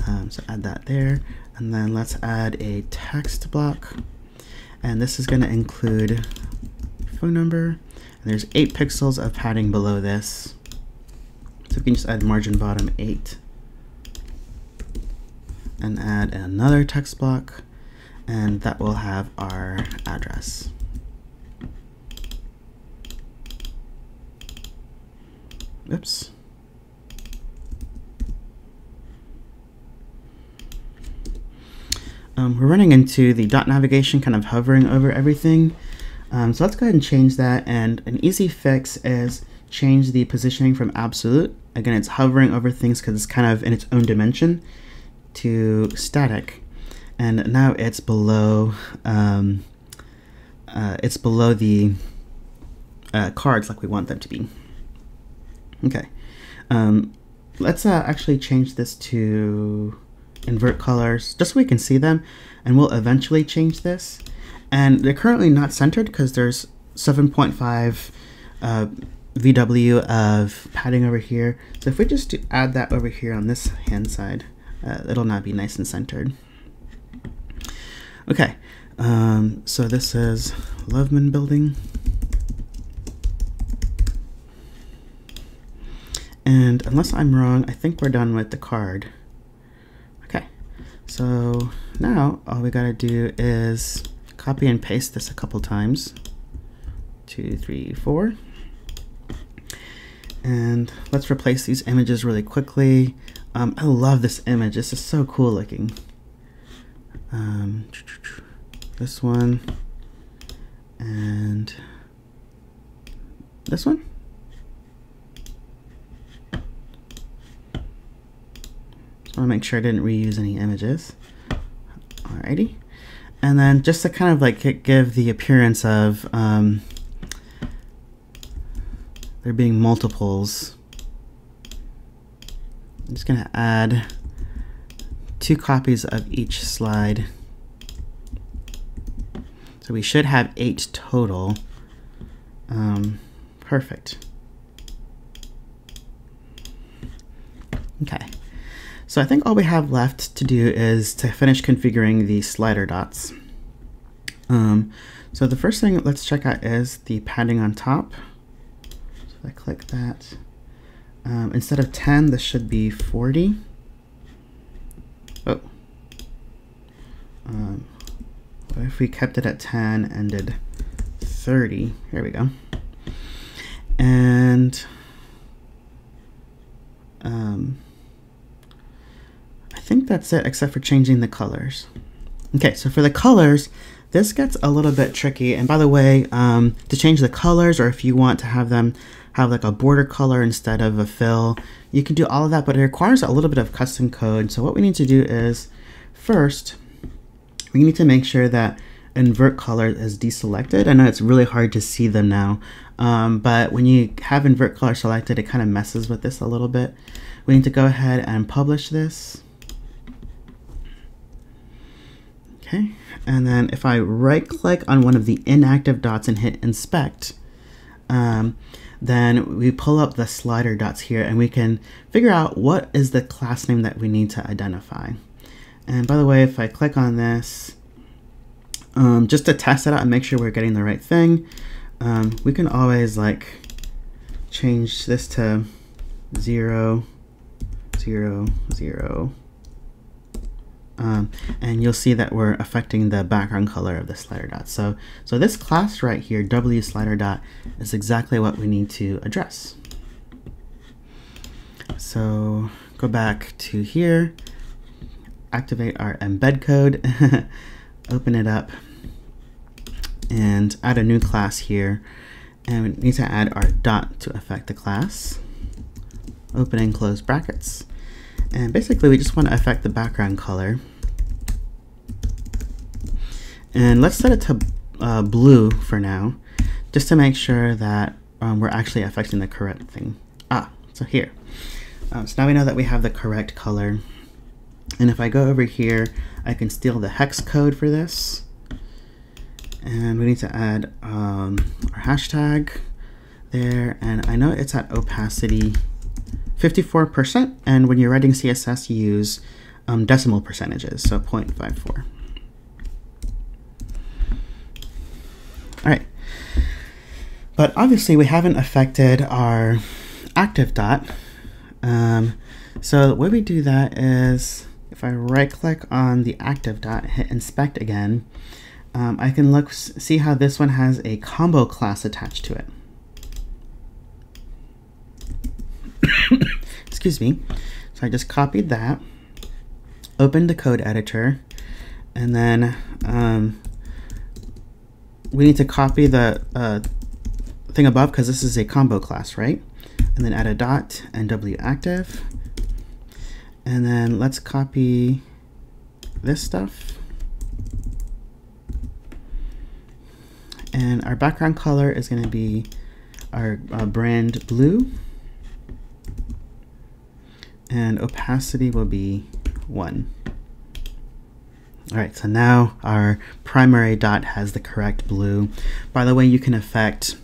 Um, so add that there. And then let's add a text block. And this is going to include phone number. And there's 8 pixels of padding below this. So we can just add margin bottom 8. And add another text block and that will have our address. Oops. Um, we're running into the dot navigation kind of hovering over everything. Um, so let's go ahead and change that. And an easy fix is change the positioning from absolute. Again, it's hovering over things because it's kind of in its own dimension to static and now it's below um, uh, it's below the uh, cards like we want them to be. Okay. Um, let's uh, actually change this to invert colors just so we can see them and we'll eventually change this. And they're currently not centered because there's 7.5 uh, VW of padding over here. So if we just add that over here on this hand side uh, it'll not be nice and centered okay um, so this is Loveman building And unless I'm wrong, I think we're done with the card. Okay, so now all we gotta do is copy and paste this a couple times. Two, three, four. And let's replace these images really quickly. Um, I love this image. This is so cool looking. Um, this one and this one. I want to make sure I didn't reuse any images. Alrighty. And then just to kind of like give the appearance of um, there being multiples, I'm just going to add two copies of each slide. So we should have eight total. Um, perfect. Okay. So I think all we have left to do is to finish configuring the slider dots. Um, so the first thing let's check out is the padding on top. So if I click that, um, instead of 10, this should be 40. Oh. Um, what if we kept it at 10 and did 30? Here we go. And um, I think that's it except for changing the colors. Okay, so for the colors, this gets a little bit tricky. And by the way, um, to change the colors or if you want to have them have like a border color instead of a fill, you can do all of that, but it requires a little bit of custom code. So what we need to do is first, we need to make sure that invert color is deselected. I know it's really hard to see them now, um, but when you have invert color selected, it kind of messes with this a little bit. We need to go ahead and publish this. Okay, and then if I right click on one of the inactive dots and hit inspect, um, then we pull up the slider dots here and we can figure out what is the class name that we need to identify. And by the way, if I click on this, um, just to test it out and make sure we're getting the right thing, um, we can always like change this to zero, zero, zero, um, and you'll see that we're affecting the background color of the slider dot. So, so this class right here, W slider dot, is exactly what we need to address. So go back to here, activate our embed code, open it up, and add a new class here. And we need to add our dot to affect the class. Open and close brackets. And basically we just want to affect the background color. And let's set it to uh, blue for now, just to make sure that um, we're actually affecting the correct thing. Ah, so here. Um, so now we know that we have the correct color. And if I go over here, I can steal the hex code for this. And we need to add um, our hashtag there. And I know it's at opacity 54%. And when you're writing CSS, you use um, decimal percentages, so 0.54. All right. But obviously we haven't affected our active dot. Um, so the way we do that is if I right click on the active dot, hit inspect again, um, I can look see how this one has a combo class attached to it. Excuse me. So I just copied that, opened the code editor, and then um, we need to copy the uh, thing above because this is a combo class, right? And then add a dot and W active. And then let's copy this stuff. And our background color is going to be our uh, brand blue. and opacity will be 1. Alright, so now our primary dot has the correct blue. By the way, you can affect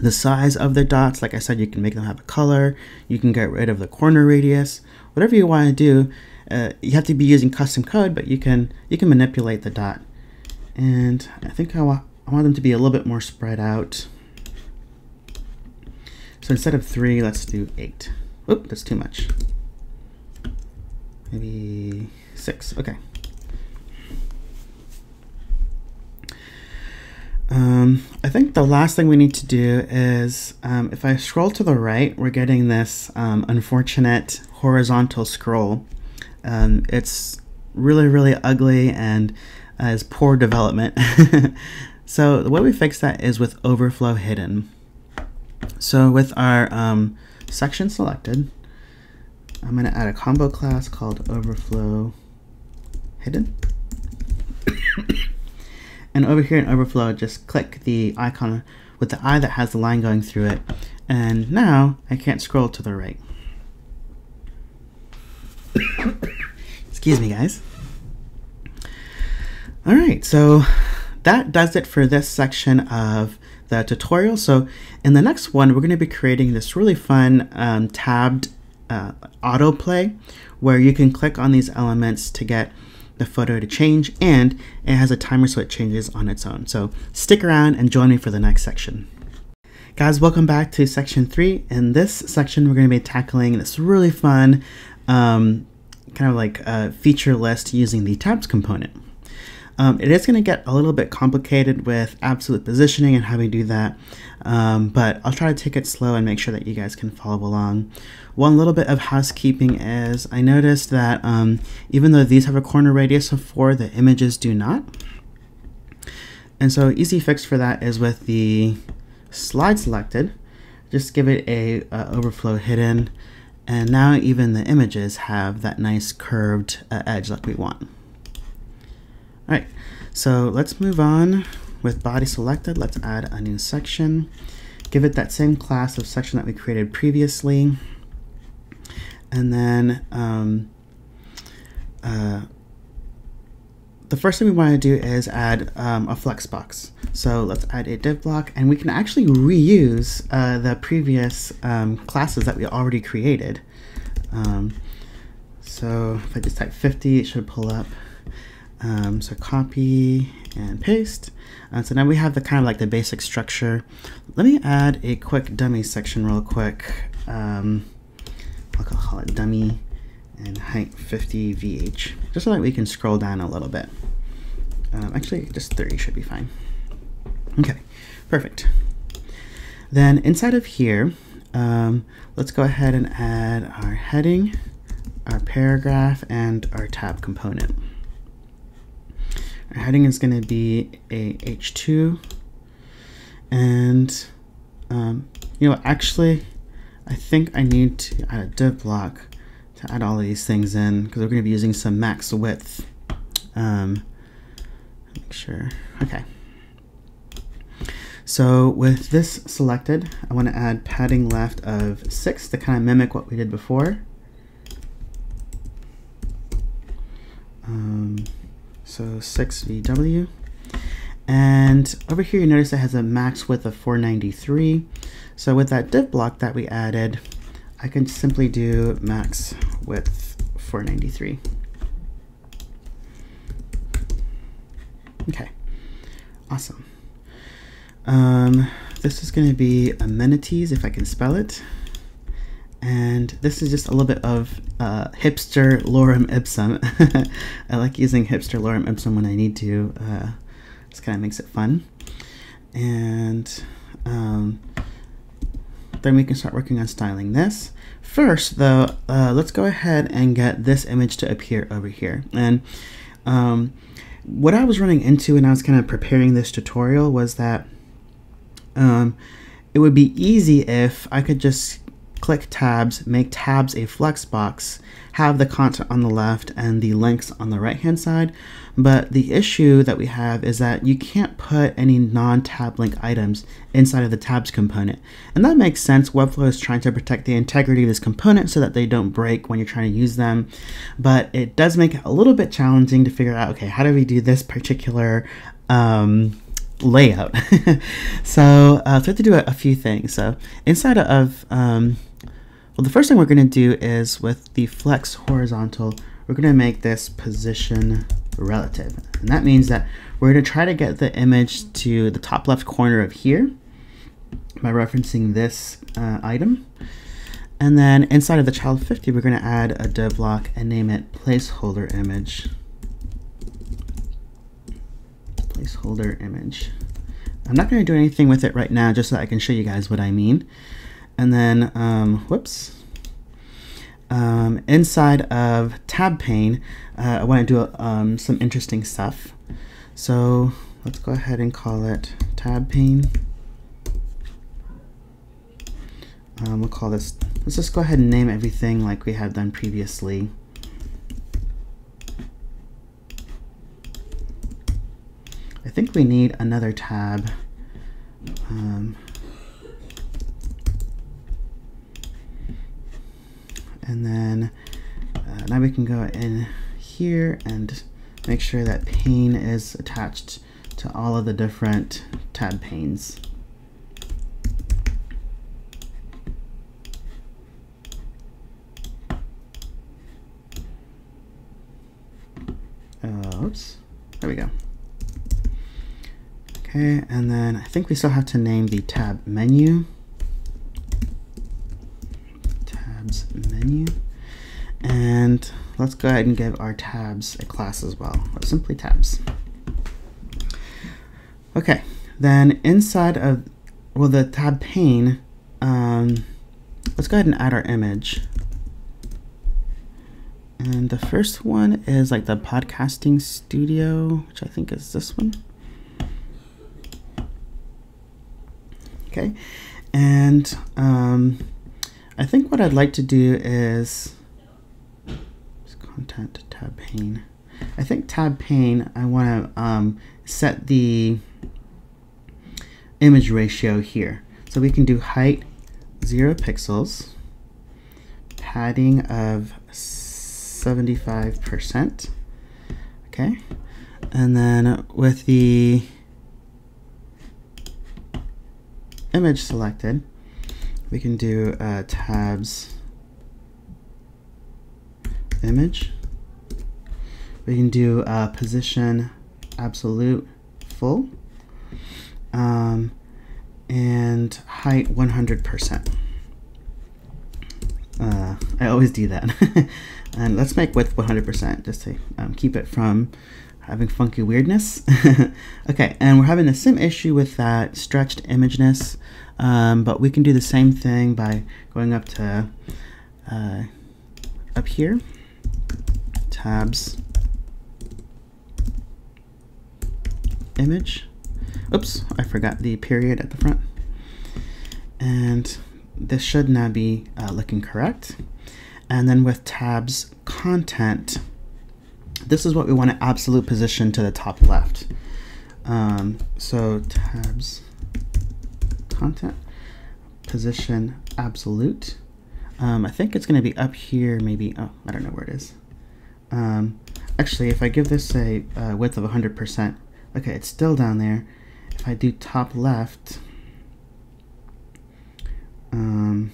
the size of the dots. Like I said, you can make them have a color. You can get rid of the corner radius. Whatever you want to do, uh, you have to be using custom code, but you can you can manipulate the dot. And I think I, wa I want them to be a little bit more spread out. So instead of three, let's do eight. Oop, that's too much. Maybe six, okay. Um, I think the last thing we need to do is, um, if I scroll to the right, we're getting this um, unfortunate horizontal scroll. Um, it's really, really ugly and uh, is poor development. so the way we fix that is with overflow hidden. So with our um, section selected, I'm going to add a combo class called overflow hidden. and over here in overflow, just click the icon with the eye that has the line going through it. And now I can't scroll to the right. Excuse me, guys. All right, so that does it for this section of the tutorial. So in the next one, we're going to be creating this really fun um, tabbed uh, autoplay where you can click on these elements to get the photo to change and it has a timer so it changes on its own. So stick around and join me for the next section. Guys, welcome back to section three. In this section, we're going to be tackling this really fun um, kind of like a feature list using the tabs component. Um, it is going to get a little bit complicated with absolute positioning and how we do that, um, but I'll try to take it slow and make sure that you guys can follow along. One little bit of housekeeping is I noticed that um, even though these have a corner radius of 4, the images do not. And so easy fix for that is with the slide selected, just give it a overflow hidden, and now even the images have that nice curved uh, edge like we want. All right, so let's move on with body selected. Let's add a new section. Give it that same class of section that we created previously. And then um, uh, the first thing we want to do is add um, a Flexbox. So let's add a div block and we can actually reuse uh, the previous um, classes that we already created. Um, so if I just type 50, it should pull up um, so copy and paste. Uh, so now we have the kind of like the basic structure. Let me add a quick dummy section real quick. Um, I'll call it dummy and height 50 VH, just so that we can scroll down a little bit. Um, actually, just 30 should be fine. Okay, perfect. Then inside of here, um, let's go ahead and add our heading, our paragraph, and our tab component. Our heading is going to be a H2. And, um, you know, actually, I think I need to add a div block to add all these things in because we're going to be using some max width. Um, make sure. Okay. So with this selected, I want to add padding left of 6 to kind of mimic what we did before. Um, so 6 VW. And over here, you notice it has a max width of 493. So with that div block that we added, I can simply do max width 493. Okay, awesome. Um, this is going to be amenities, if I can spell it and this is just a little bit of uh, hipster lorem ipsum. I like using hipster lorem ipsum when I need to. Uh, this kind of makes it fun. And um, then we can start working on styling this. First, though, uh, let's go ahead and get this image to appear over here. And um, what I was running into when I was kind of preparing this tutorial was that um, it would be easy if I could just click tabs, make tabs a Flexbox, have the content on the left and the links on the right hand side. But the issue that we have is that you can't put any non-tab link items inside of the tabs component. And that makes sense. Webflow is trying to protect the integrity of this component so that they don't break when you're trying to use them. But it does make it a little bit challenging to figure out, okay, how do we do this particular um, layout. so, uh, so we have to do a, a, few things. So inside of, um, well, the first thing we're going to do is with the flex horizontal, we're going to make this position relative. And that means that we're going to try to get the image to the top left corner of here by referencing this uh, item. And then inside of the child 50, we're going to add a div block and name it placeholder image placeholder image. I'm not going to do anything with it right now just so I can show you guys what I mean. And then, um, whoops, um, inside of tab pane, uh, I want to do um, some interesting stuff. So let's go ahead and call it tab pane. Um, we'll call this, let's just go ahead and name everything like we have done previously. I think we need another tab. Um, and then uh, now we can go in here and make sure that pane is attached to all of the different tab panes. Uh, oops, there we go. Okay, and then I think we still have to name the tab menu. Tabs menu. And let's go ahead and give our tabs a class as well, or simply tabs. Okay, then inside of, well, the tab pane, um, let's go ahead and add our image. And the first one is like the podcasting studio, which I think is this one. Okay, and um, I think what I'd like to do is content tab pane. I think tab pane, I want to um, set the image ratio here. So we can do height 0 pixels, padding of 75%. Okay, and then with the image selected, we can do uh, tabs image. We can do uh, position absolute full um, and height 100%. Uh, I always do that. and let's make width 100% just to um, keep it from having funky weirdness. okay, and we're having the same issue with that stretched imageness, um, but we can do the same thing by going up to uh, up here, tabs, image. Oops, I forgot the period at the front. And this should now be uh, looking correct. And then with tabs content, this is what we want to absolute position to the top left. Um, so tabs, content, position absolute. Um, I think it's going to be up here, maybe, oh, I don't know where it is. Um, actually, if I give this a uh, width of 100%, okay, it's still down there. If I do top left, um,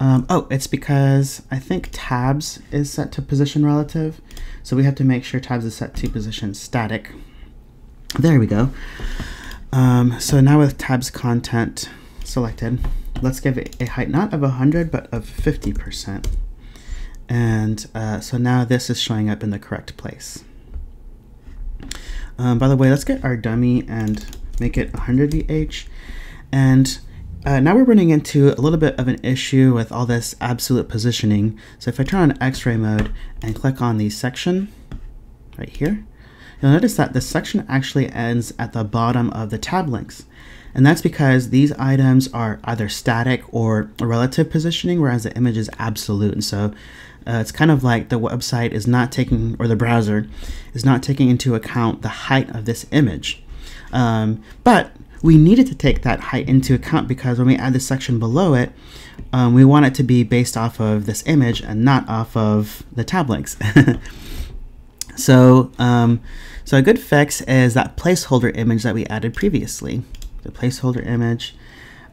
Um, oh, it's because I think tabs is set to position relative. So we have to make sure tabs is set to position static. There we go. Um, so now with tabs content selected, let's give it a height not of 100, but of 50%. And uh, so now this is showing up in the correct place. Um, by the way, let's get our dummy and make it 100 VH. And uh, now we're running into a little bit of an issue with all this absolute positioning. So if I turn on x-ray mode and click on the section right here, you'll notice that the section actually ends at the bottom of the tab links. And that's because these items are either static or relative positioning, whereas the image is absolute. And so uh, it's kind of like the website is not taking, or the browser is not taking into account the height of this image. Um, but we needed to take that height into account because when we add the section below it, um, we want it to be based off of this image and not off of the tab links. so, um, so a good fix is that placeholder image that we added previously the placeholder image.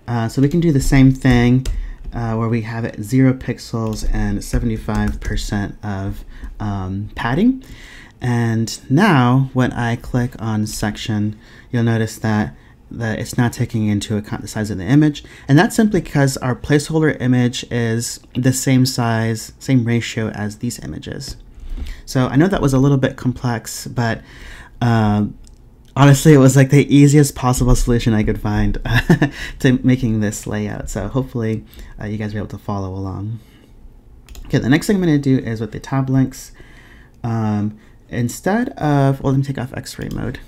Uh, so we can do the same thing uh, where we have it 0 pixels and 75% of um, padding. And now when I click on section, you'll notice that that it's not taking into account the size of the image. And that's simply because our placeholder image is the same size, same ratio as these images. So I know that was a little bit complex, but uh, honestly, it was like the easiest possible solution I could find to making this layout. So hopefully uh, you guys are able to follow along. Okay, the next thing I'm going to do is with the tab links. Um, instead of, well, let me take off x-ray mode.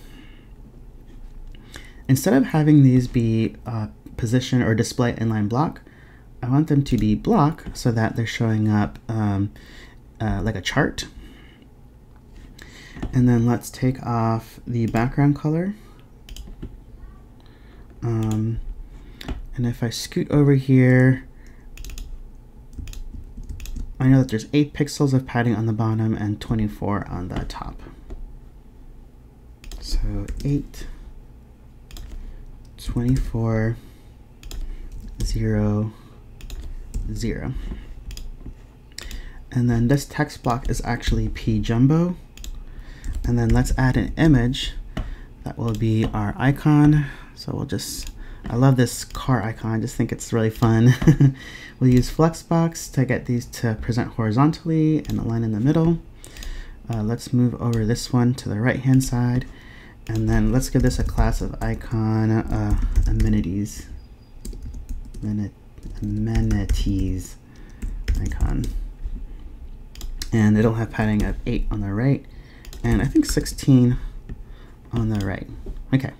Instead of having these be uh, position or display inline block, I want them to be block so that they're showing up um, uh, like a chart. And then let's take off the background color. Um, and if I scoot over here, I know that there's 8 pixels of padding on the bottom and 24 on the top. So 8, 24, 0, 0. And then this text block is actually p jumbo. And then let's add an image that will be our icon. So we'll just, I love this car icon. I just think it's really fun. we'll use Flexbox to get these to present horizontally and align in the middle. Uh, let's move over this one to the right hand side. And then let's give this a class of icon uh, amenities. Amenities icon. And it'll have padding of 8 on the right and I think 16 on the right. Okay.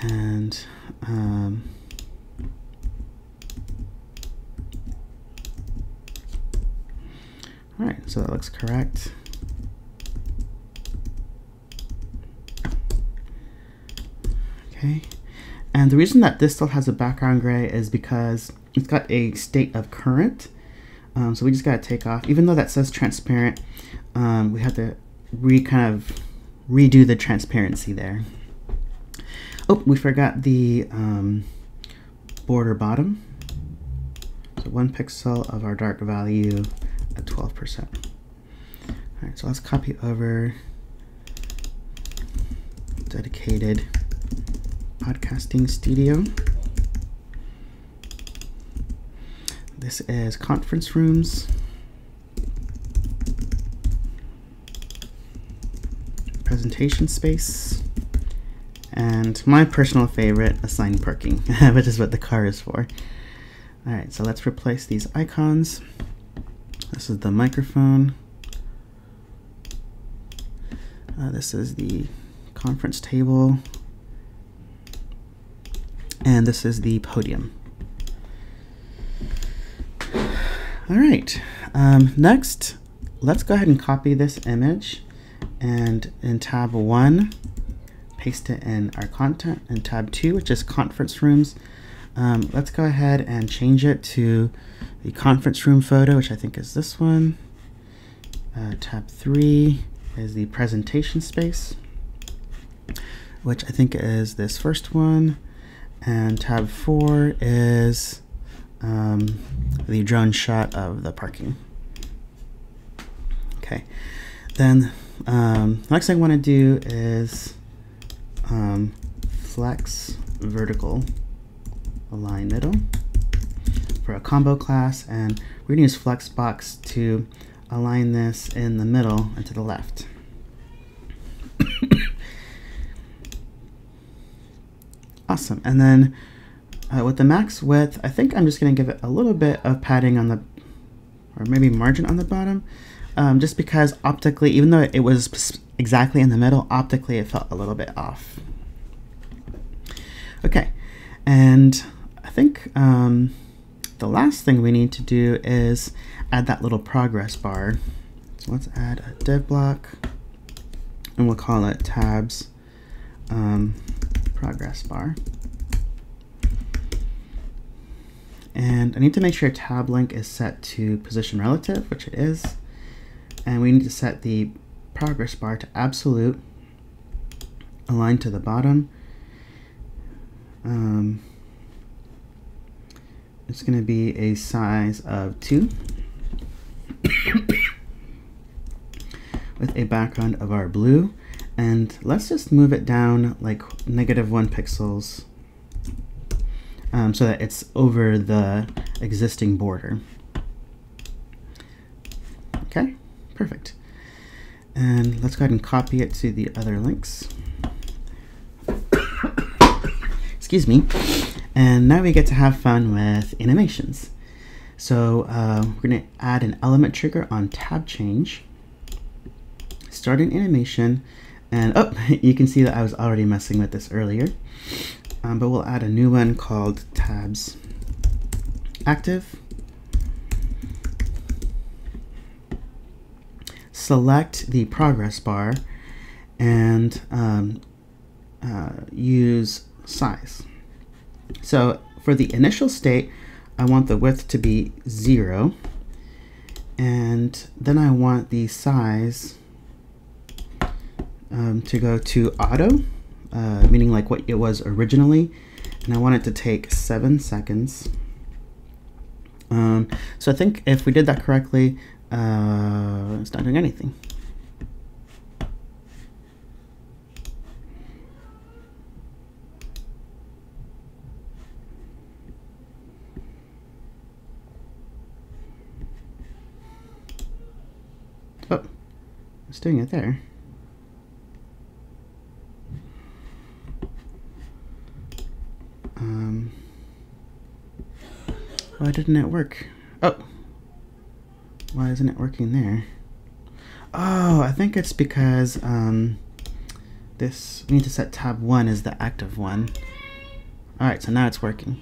And um, all right, so that looks correct. Okay. And the reason that this still has a background gray is because it's got a state of current. Um, so we just got to take off, even though that says transparent, um, we have to re kind of redo the transparency there. Oh, we forgot the um, border bottom. So one pixel of our dark value at 12%. All right, so let's copy over dedicated podcasting studio. This is conference rooms. presentation space. And my personal favorite, assigned parking, which is what the car is for. All right, so let's replace these icons. This is the microphone. Uh, this is the conference table. And this is the podium. All right, um, next, let's go ahead and copy this image and in tab 1 paste it in our content and tab 2 which is conference rooms. Um, let's go ahead and change it to the conference room photo which I think is this one. Uh, tab 3 is the presentation space which I think is this first one and tab 4 is um, the drone shot of the parking. Okay. Then um, next thing I want to do is um, flex vertical align middle for a combo class. And we're going to use flexbox to align this in the middle and to the left. Awesome. And then uh, with the max width, I think I'm just going to give it a little bit of padding on the, or maybe margin on the bottom. um, just because optically, even though it was exactly in the middle, optically it felt a little bit off. Okay, and I think um, the last thing we need to do is add that little progress bar. So let's add a div block, and we'll call it tabs um, progress bar. And I need to make sure tab link is set to position relative, which it is. And we need to set the progress bar to absolute, aligned to the bottom. Um, it's going to be a size of 2 with a background of our blue. And let's just move it down like negative 1 pixels um, so that it's over the existing border. Okay, perfect. And let's go ahead and copy it to the other links. Excuse me. And now we get to have fun with animations. So uh, we're going to add an element trigger on tab change, start an animation, and oh, you can see that I was already messing with this earlier um, but we'll add a new one called tabs active. Select the progress bar and um, uh, use size. So for the initial state, I want the width to be zero. And then I want the size um, to go to auto uh, meaning like what it was originally, and I want it to take seven seconds. Um, so I think if we did that correctly, uh, it's not doing anything. Oh, it's doing it there. Um, why didn't it work? Oh, why isn't it working there? Oh, I think it's because um, this, we need to set tab 1 as the active one. Alright, so now it's working.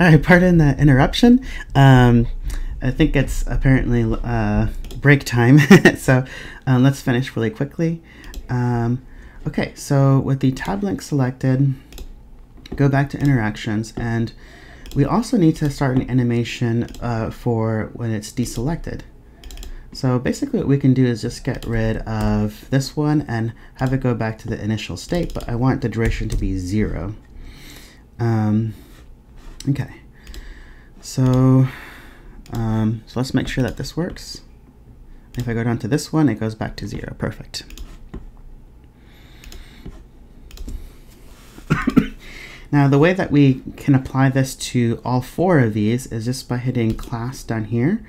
Alright, pardon the interruption. Um, I think it's apparently uh, break time, so um, let's finish really quickly. Um, Okay, so with the tab link selected, go back to interactions and we also need to start an animation uh, for when it's deselected. So basically what we can do is just get rid of this one and have it go back to the initial state, but I want the duration to be zero. Um, okay, so, um, so let's make sure that this works. If I go down to this one, it goes back to zero, perfect. Now the way that we can apply this to all four of these is just by hitting class down here.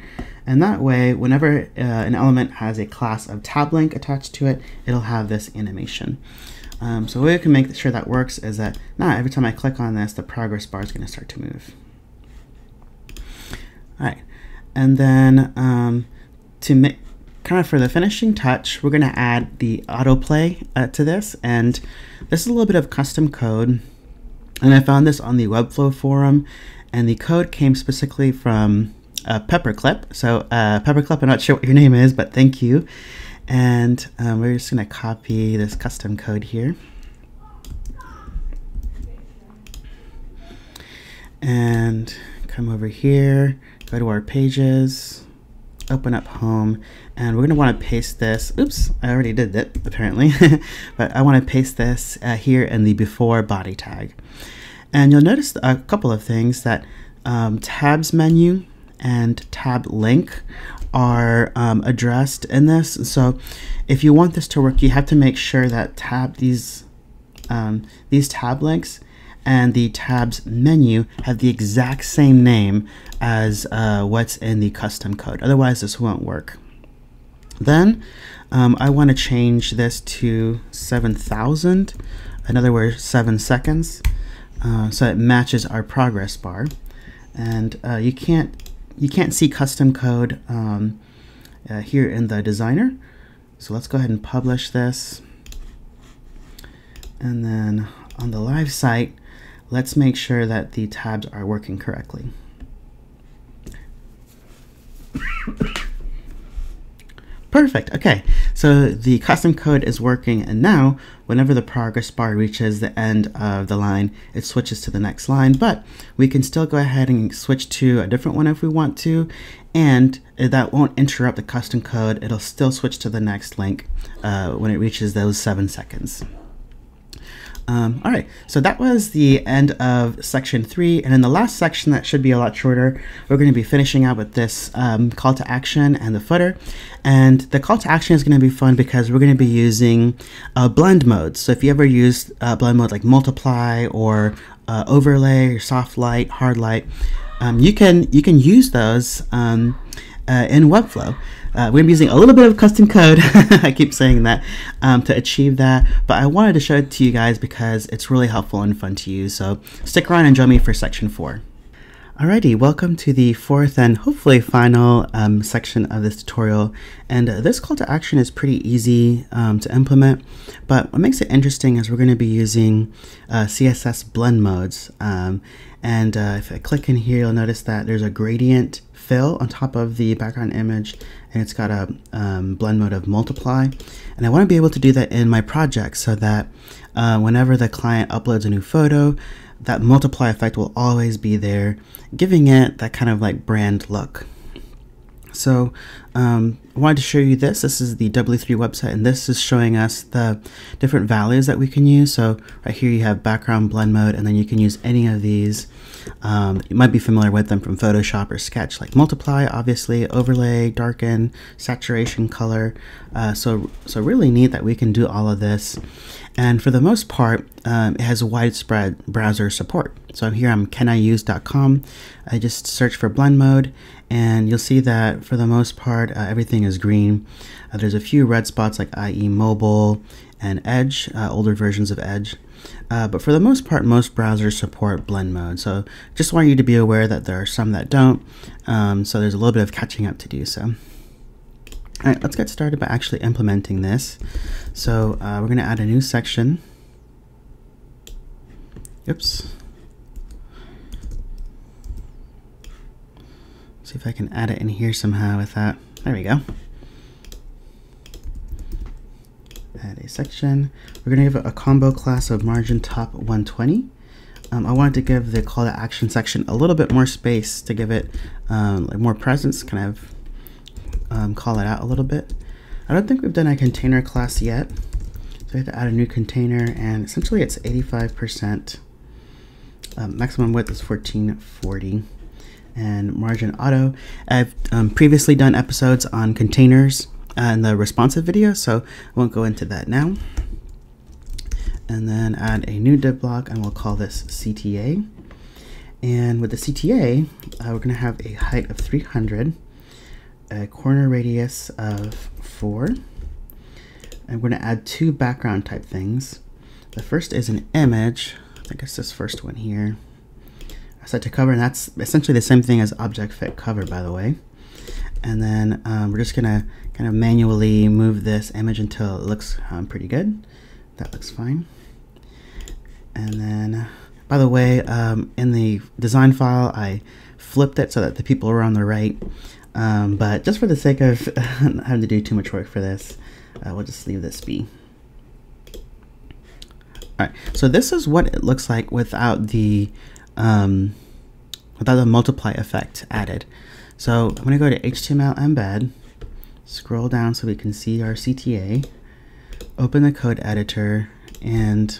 And that way, whenever uh, an element has a class of tab link attached to it, it'll have this animation. Um, so the way we can make sure that works is that now every time I click on this, the progress bar is going to start to move. All right, and then um, to make kind of for the finishing touch, we're going to add the autoplay uh, to this, and this is a little bit of custom code and I found this on the Webflow forum, and the code came specifically from uh, Pepperclip. So, uh, Pepperclip, I'm not sure what your name is, but thank you. And um, we're just to copy this custom code here. And come over here, go to our pages, open up home, and we're going to want to paste this. Oops, I already did that apparently, but I want to paste this uh, here in the before body tag. And you'll notice a couple of things that um, tabs menu and tab link are um, addressed in this. So if you want this to work, you have to make sure that tab these um, these tab links and the tabs menu have the exact same name as uh, what's in the custom code. Otherwise, this won't work. Then um, I want to change this to 7,000, in other words, 7 seconds, uh, so it matches our progress bar. and uh, you can't you can't see custom code um, uh, here in the designer. So let's go ahead and publish this. And then on the live site, let's make sure that the tabs are working correctly. Perfect. Okay, so the custom code is working, and now whenever the progress bar reaches the end of the line, it switches to the next line. But we can still go ahead and switch to a different one if we want to, and that won't interrupt the custom code. It'll still switch to the next link uh, when it reaches those seven seconds. Um, all right, so that was the end of section three. And in the last section that should be a lot shorter, we're going to be finishing out with this um, call to action and the footer. And the call to action is going to be fun because we're going to be using uh, blend modes. So if you ever used uh, blend mode like multiply or uh, overlay or soft light, hard light, um, you can you can use those um, uh, in Webflow. Uh, we're going to be using a little bit of custom code, I keep saying that, um, to achieve that, but I wanted to show it to you guys because it's really helpful and fun to use, so stick around and join me for section 4. Alrighty, welcome to the fourth and hopefully final um, section of this tutorial. And uh, this call to action is pretty easy um, to implement, but what makes it interesting is we're going to be using uh, CSS blend modes. Um, and uh, if I click in here, you'll notice that there's a gradient fill on top of the background image and it's got a um, blend mode of multiply. And I want to be able to do that in my project so that uh, whenever the client uploads a new photo that multiply effect will always be there giving it that kind of like brand look. So um, wanted to show you this. This is the W3 website, and this is showing us the different values that we can use. So right here you have background blend mode, and then you can use any of these. Um, you might be familiar with them from Photoshop or Sketch, like multiply, obviously, overlay, darken, saturation, color. Uh, so, so really neat that we can do all of this. And for the most part, um, it has widespread browser support. So I'm here I'm caniuse.com. I just search for blend mode and you'll see that for the most part, uh, everything is green. Uh, there's a few red spots like IE Mobile and Edge, uh, older versions of Edge. Uh, but for the most part, most browsers support blend mode. So just want you to be aware that there are some that don't. Um, so there's a little bit of catching up to do so. All right, let's get started by actually implementing this. So uh, we're going to add a new section. Oops. See if I can add it in here somehow with that. There we go. Add a section. We're going to give it a combo class of margin top 120. Um, I wanted to give the call to action section a little bit more space to give it um, like more presence, kind of um, call it out a little bit. I don't think we've done a container class yet. So I have to add a new container and essentially it's 85%. Um, maximum width is 1440 and margin auto. I've um, previously done episodes on containers and the responsive video, so I won't go into that now. And then add a new div block and we'll call this CTA. And with the CTA, uh, we're gonna have a height of 300 a corner radius of 4. I'm going to add two background type things. The first is an image. I think it's this first one here. I set to cover, and that's essentially the same thing as object fit cover, by the way. And then um, we're just going to kind of manually move this image until it looks um, pretty good. That looks fine. And then, by the way, um, in the design file, I flipped it so that the people are on the right. Um, but just for the sake of not having to do too much work for this, uh, we'll just leave this be. All right, so this is what it looks like without the um, without the multiply effect added. So I'm gonna go to HTML embed, scroll down so we can see our CTA, open the code editor, and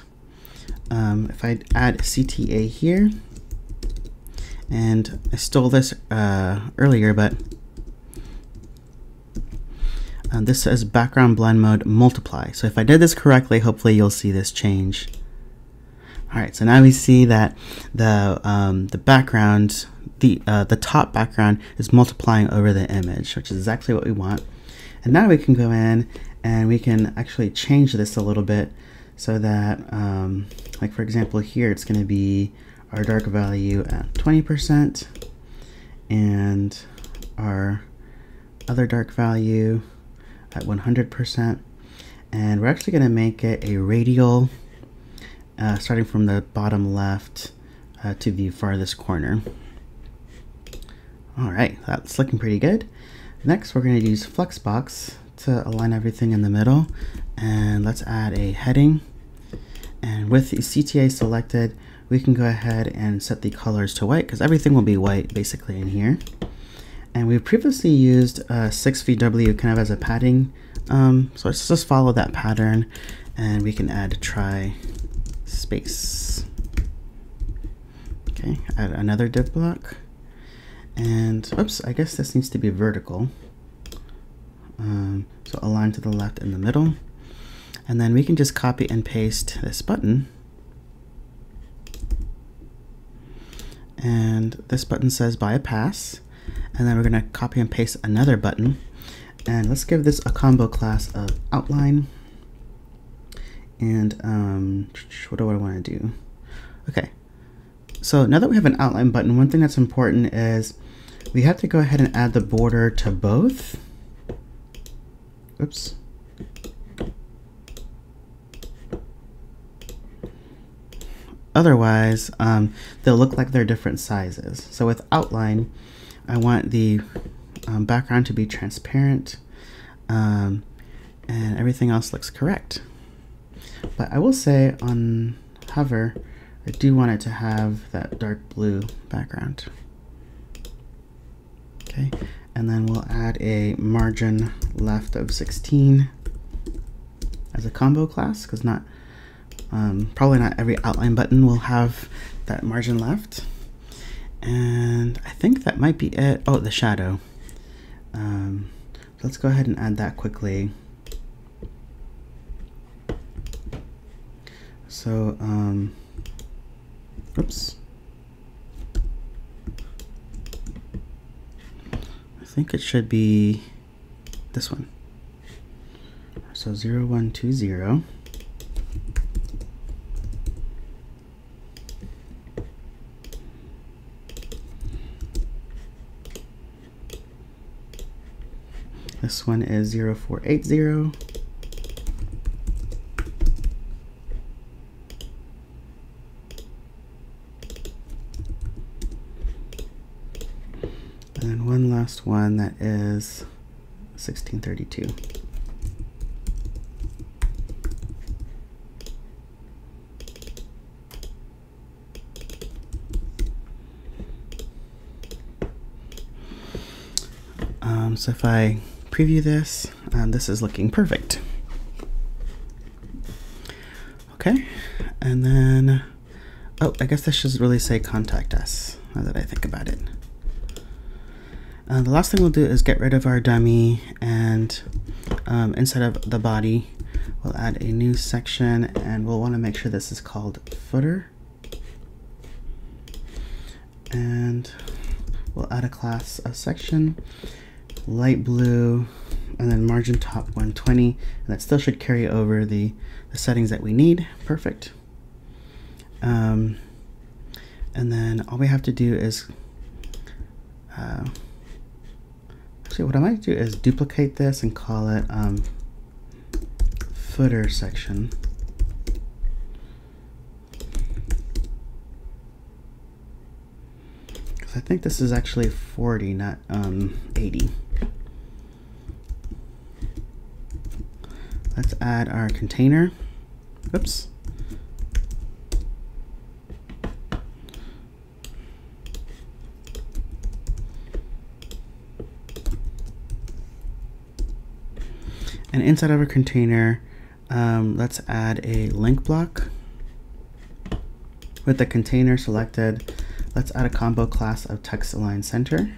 um, if I add CTA here, and I stole this uh, earlier, but uh, this says background blend mode multiply. So if I did this correctly, hopefully you'll see this change. All right, so now we see that the um, the background, the uh, the top background is multiplying over the image, which is exactly what we want. And now we can go in and we can actually change this a little bit so that, um, like for example here, it's going to be our dark value at 20% and our other dark value at 100%. And we're actually going to make it a radial uh, starting from the bottom left uh, to the farthest corner. All right, that's looking pretty good. Next, we're going to use Flexbox to align everything in the middle. And let's add a heading. And with the CTA selected, we can go ahead and set the colors to white because everything will be white basically in here. And we've previously used uh, 6VW kind of as a padding. Um, so let's just follow that pattern and we can add try space. Okay, add another div block. And oops, I guess this needs to be vertical. Um, so align to the left in the middle. And then we can just copy and paste this button. And this button says buy a pass. And then we're going to copy and paste another button. And let's give this a combo class of outline. And um, what do I want to do? Okay. So now that we have an outline button, one thing that's important is we have to go ahead and add the border to both. Oops. Otherwise, um, they'll look like they're different sizes. So with outline, I want the um, background to be transparent um, and everything else looks correct. But I will say on hover, I do want it to have that dark blue background. Okay, and then we'll add a margin left of 16 as a combo class because not um, probably not every outline button will have that margin left. And I think that might be it. Oh, the shadow. Um, let's go ahead and add that quickly. So, um, oops. I think it should be this one. So 0120. This one is 0480. And then one last one that is 1632. Um, so if I preview this, um, this is looking perfect. Okay, and then, oh, I guess this should really say contact us, now that I think about it. Uh, the last thing we'll do is get rid of our dummy and um, of the body, we'll add a new section and we'll want to make sure this is called footer. And we'll add a class of section, light blue, and then margin top 120. And that still should carry over the, the settings that we need. Perfect. Um, and then all we have to do is uh, Actually, what I might do is duplicate this and call it um, footer section. Because I think this is actually 40, not um, 80. Let's add our container. Oops. And inside of our container, um, let's add a link block. With the container selected, let's add a combo class of text align center.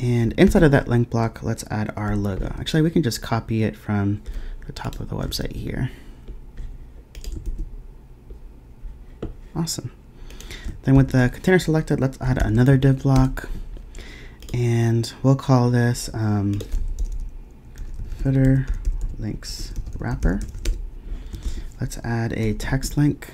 And inside of that link block, let's add our logo. Actually, we can just copy it from the top of the website here. Awesome. Then with the container selected, let's add another div block. And we'll call this um, footer links wrapper. Let's add a text link.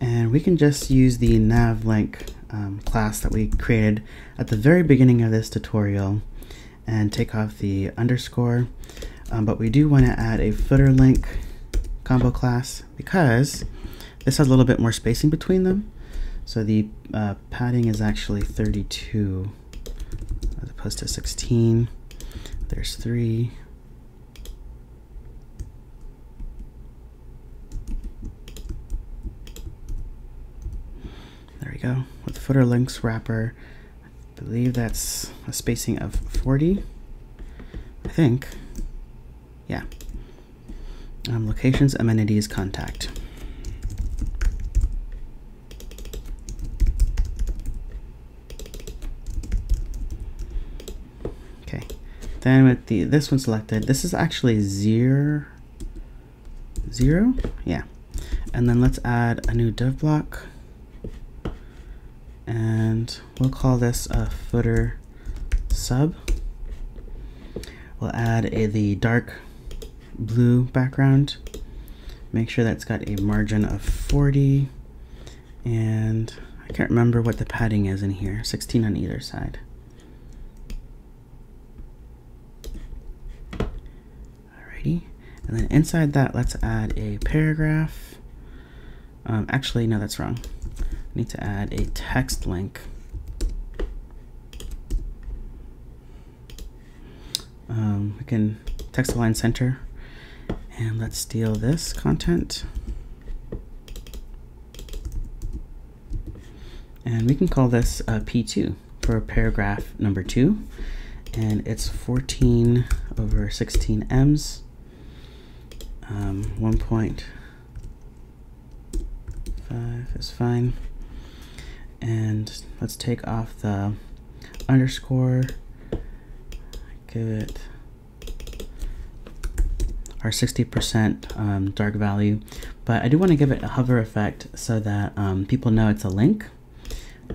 And we can just use the navlink um, class that we created at the very beginning of this tutorial and take off the underscore. Um, but we do want to add a footer link combo class because this has a little bit more spacing between them. So the uh, padding is actually 32 as opposed to 16. There's three. We go. With footer links wrapper, I believe that's a spacing of 40. I think. Yeah. Um, locations, amenities, contact. Okay. Then with the this one selected, this is actually zero, zero, yeah. And then let's add a new div block, and we'll call this a footer sub. We'll add a the dark blue background. Make sure that's got a margin of 40, and I can't remember what the padding is in here. 16 on either side. Alrighty, And then inside that, let's add a paragraph. Um, actually, no, that's wrong. Need to add a text link. Um, we can text align center. And let's steal this content. And we can call this uh, P2 for paragraph number two. And it's 14 over 16 M's um, 1.5 is fine. And let's take off the underscore, give it our 60% um, dark value, but I do want to give it a hover effect so that um, people know it's a link.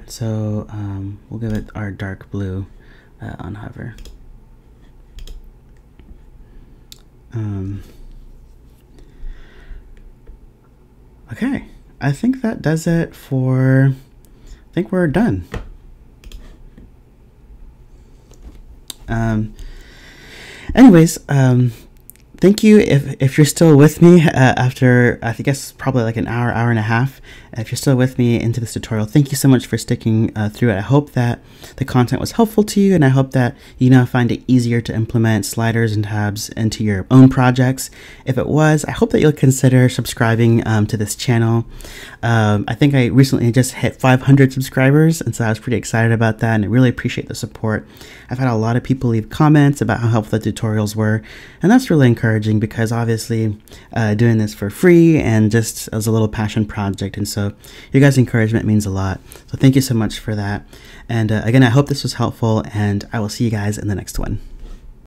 So um, we'll give it our dark blue uh, on hover. Um, Okay, I think that does it for. I think we're done. Um, anyways, um, thank you if, if you're still with me uh, after I guess probably like an hour, hour and a half. If you're still with me into this tutorial, thank you so much for sticking uh, through it. I hope that the content was helpful to you and I hope that you now find it easier to implement sliders and tabs into your own projects. If it was, I hope that you'll consider subscribing um, to this channel. Um, I think I recently just hit 500 subscribers and so I was pretty excited about that and I really appreciate the support. I've had a lot of people leave comments about how helpful the tutorials were and that's really encouraging because obviously uh, doing this for free and just as a little passion project and so so your guys' encouragement means a lot. So thank you so much for that. And uh, again, I hope this was helpful, and I will see you guys in the next one.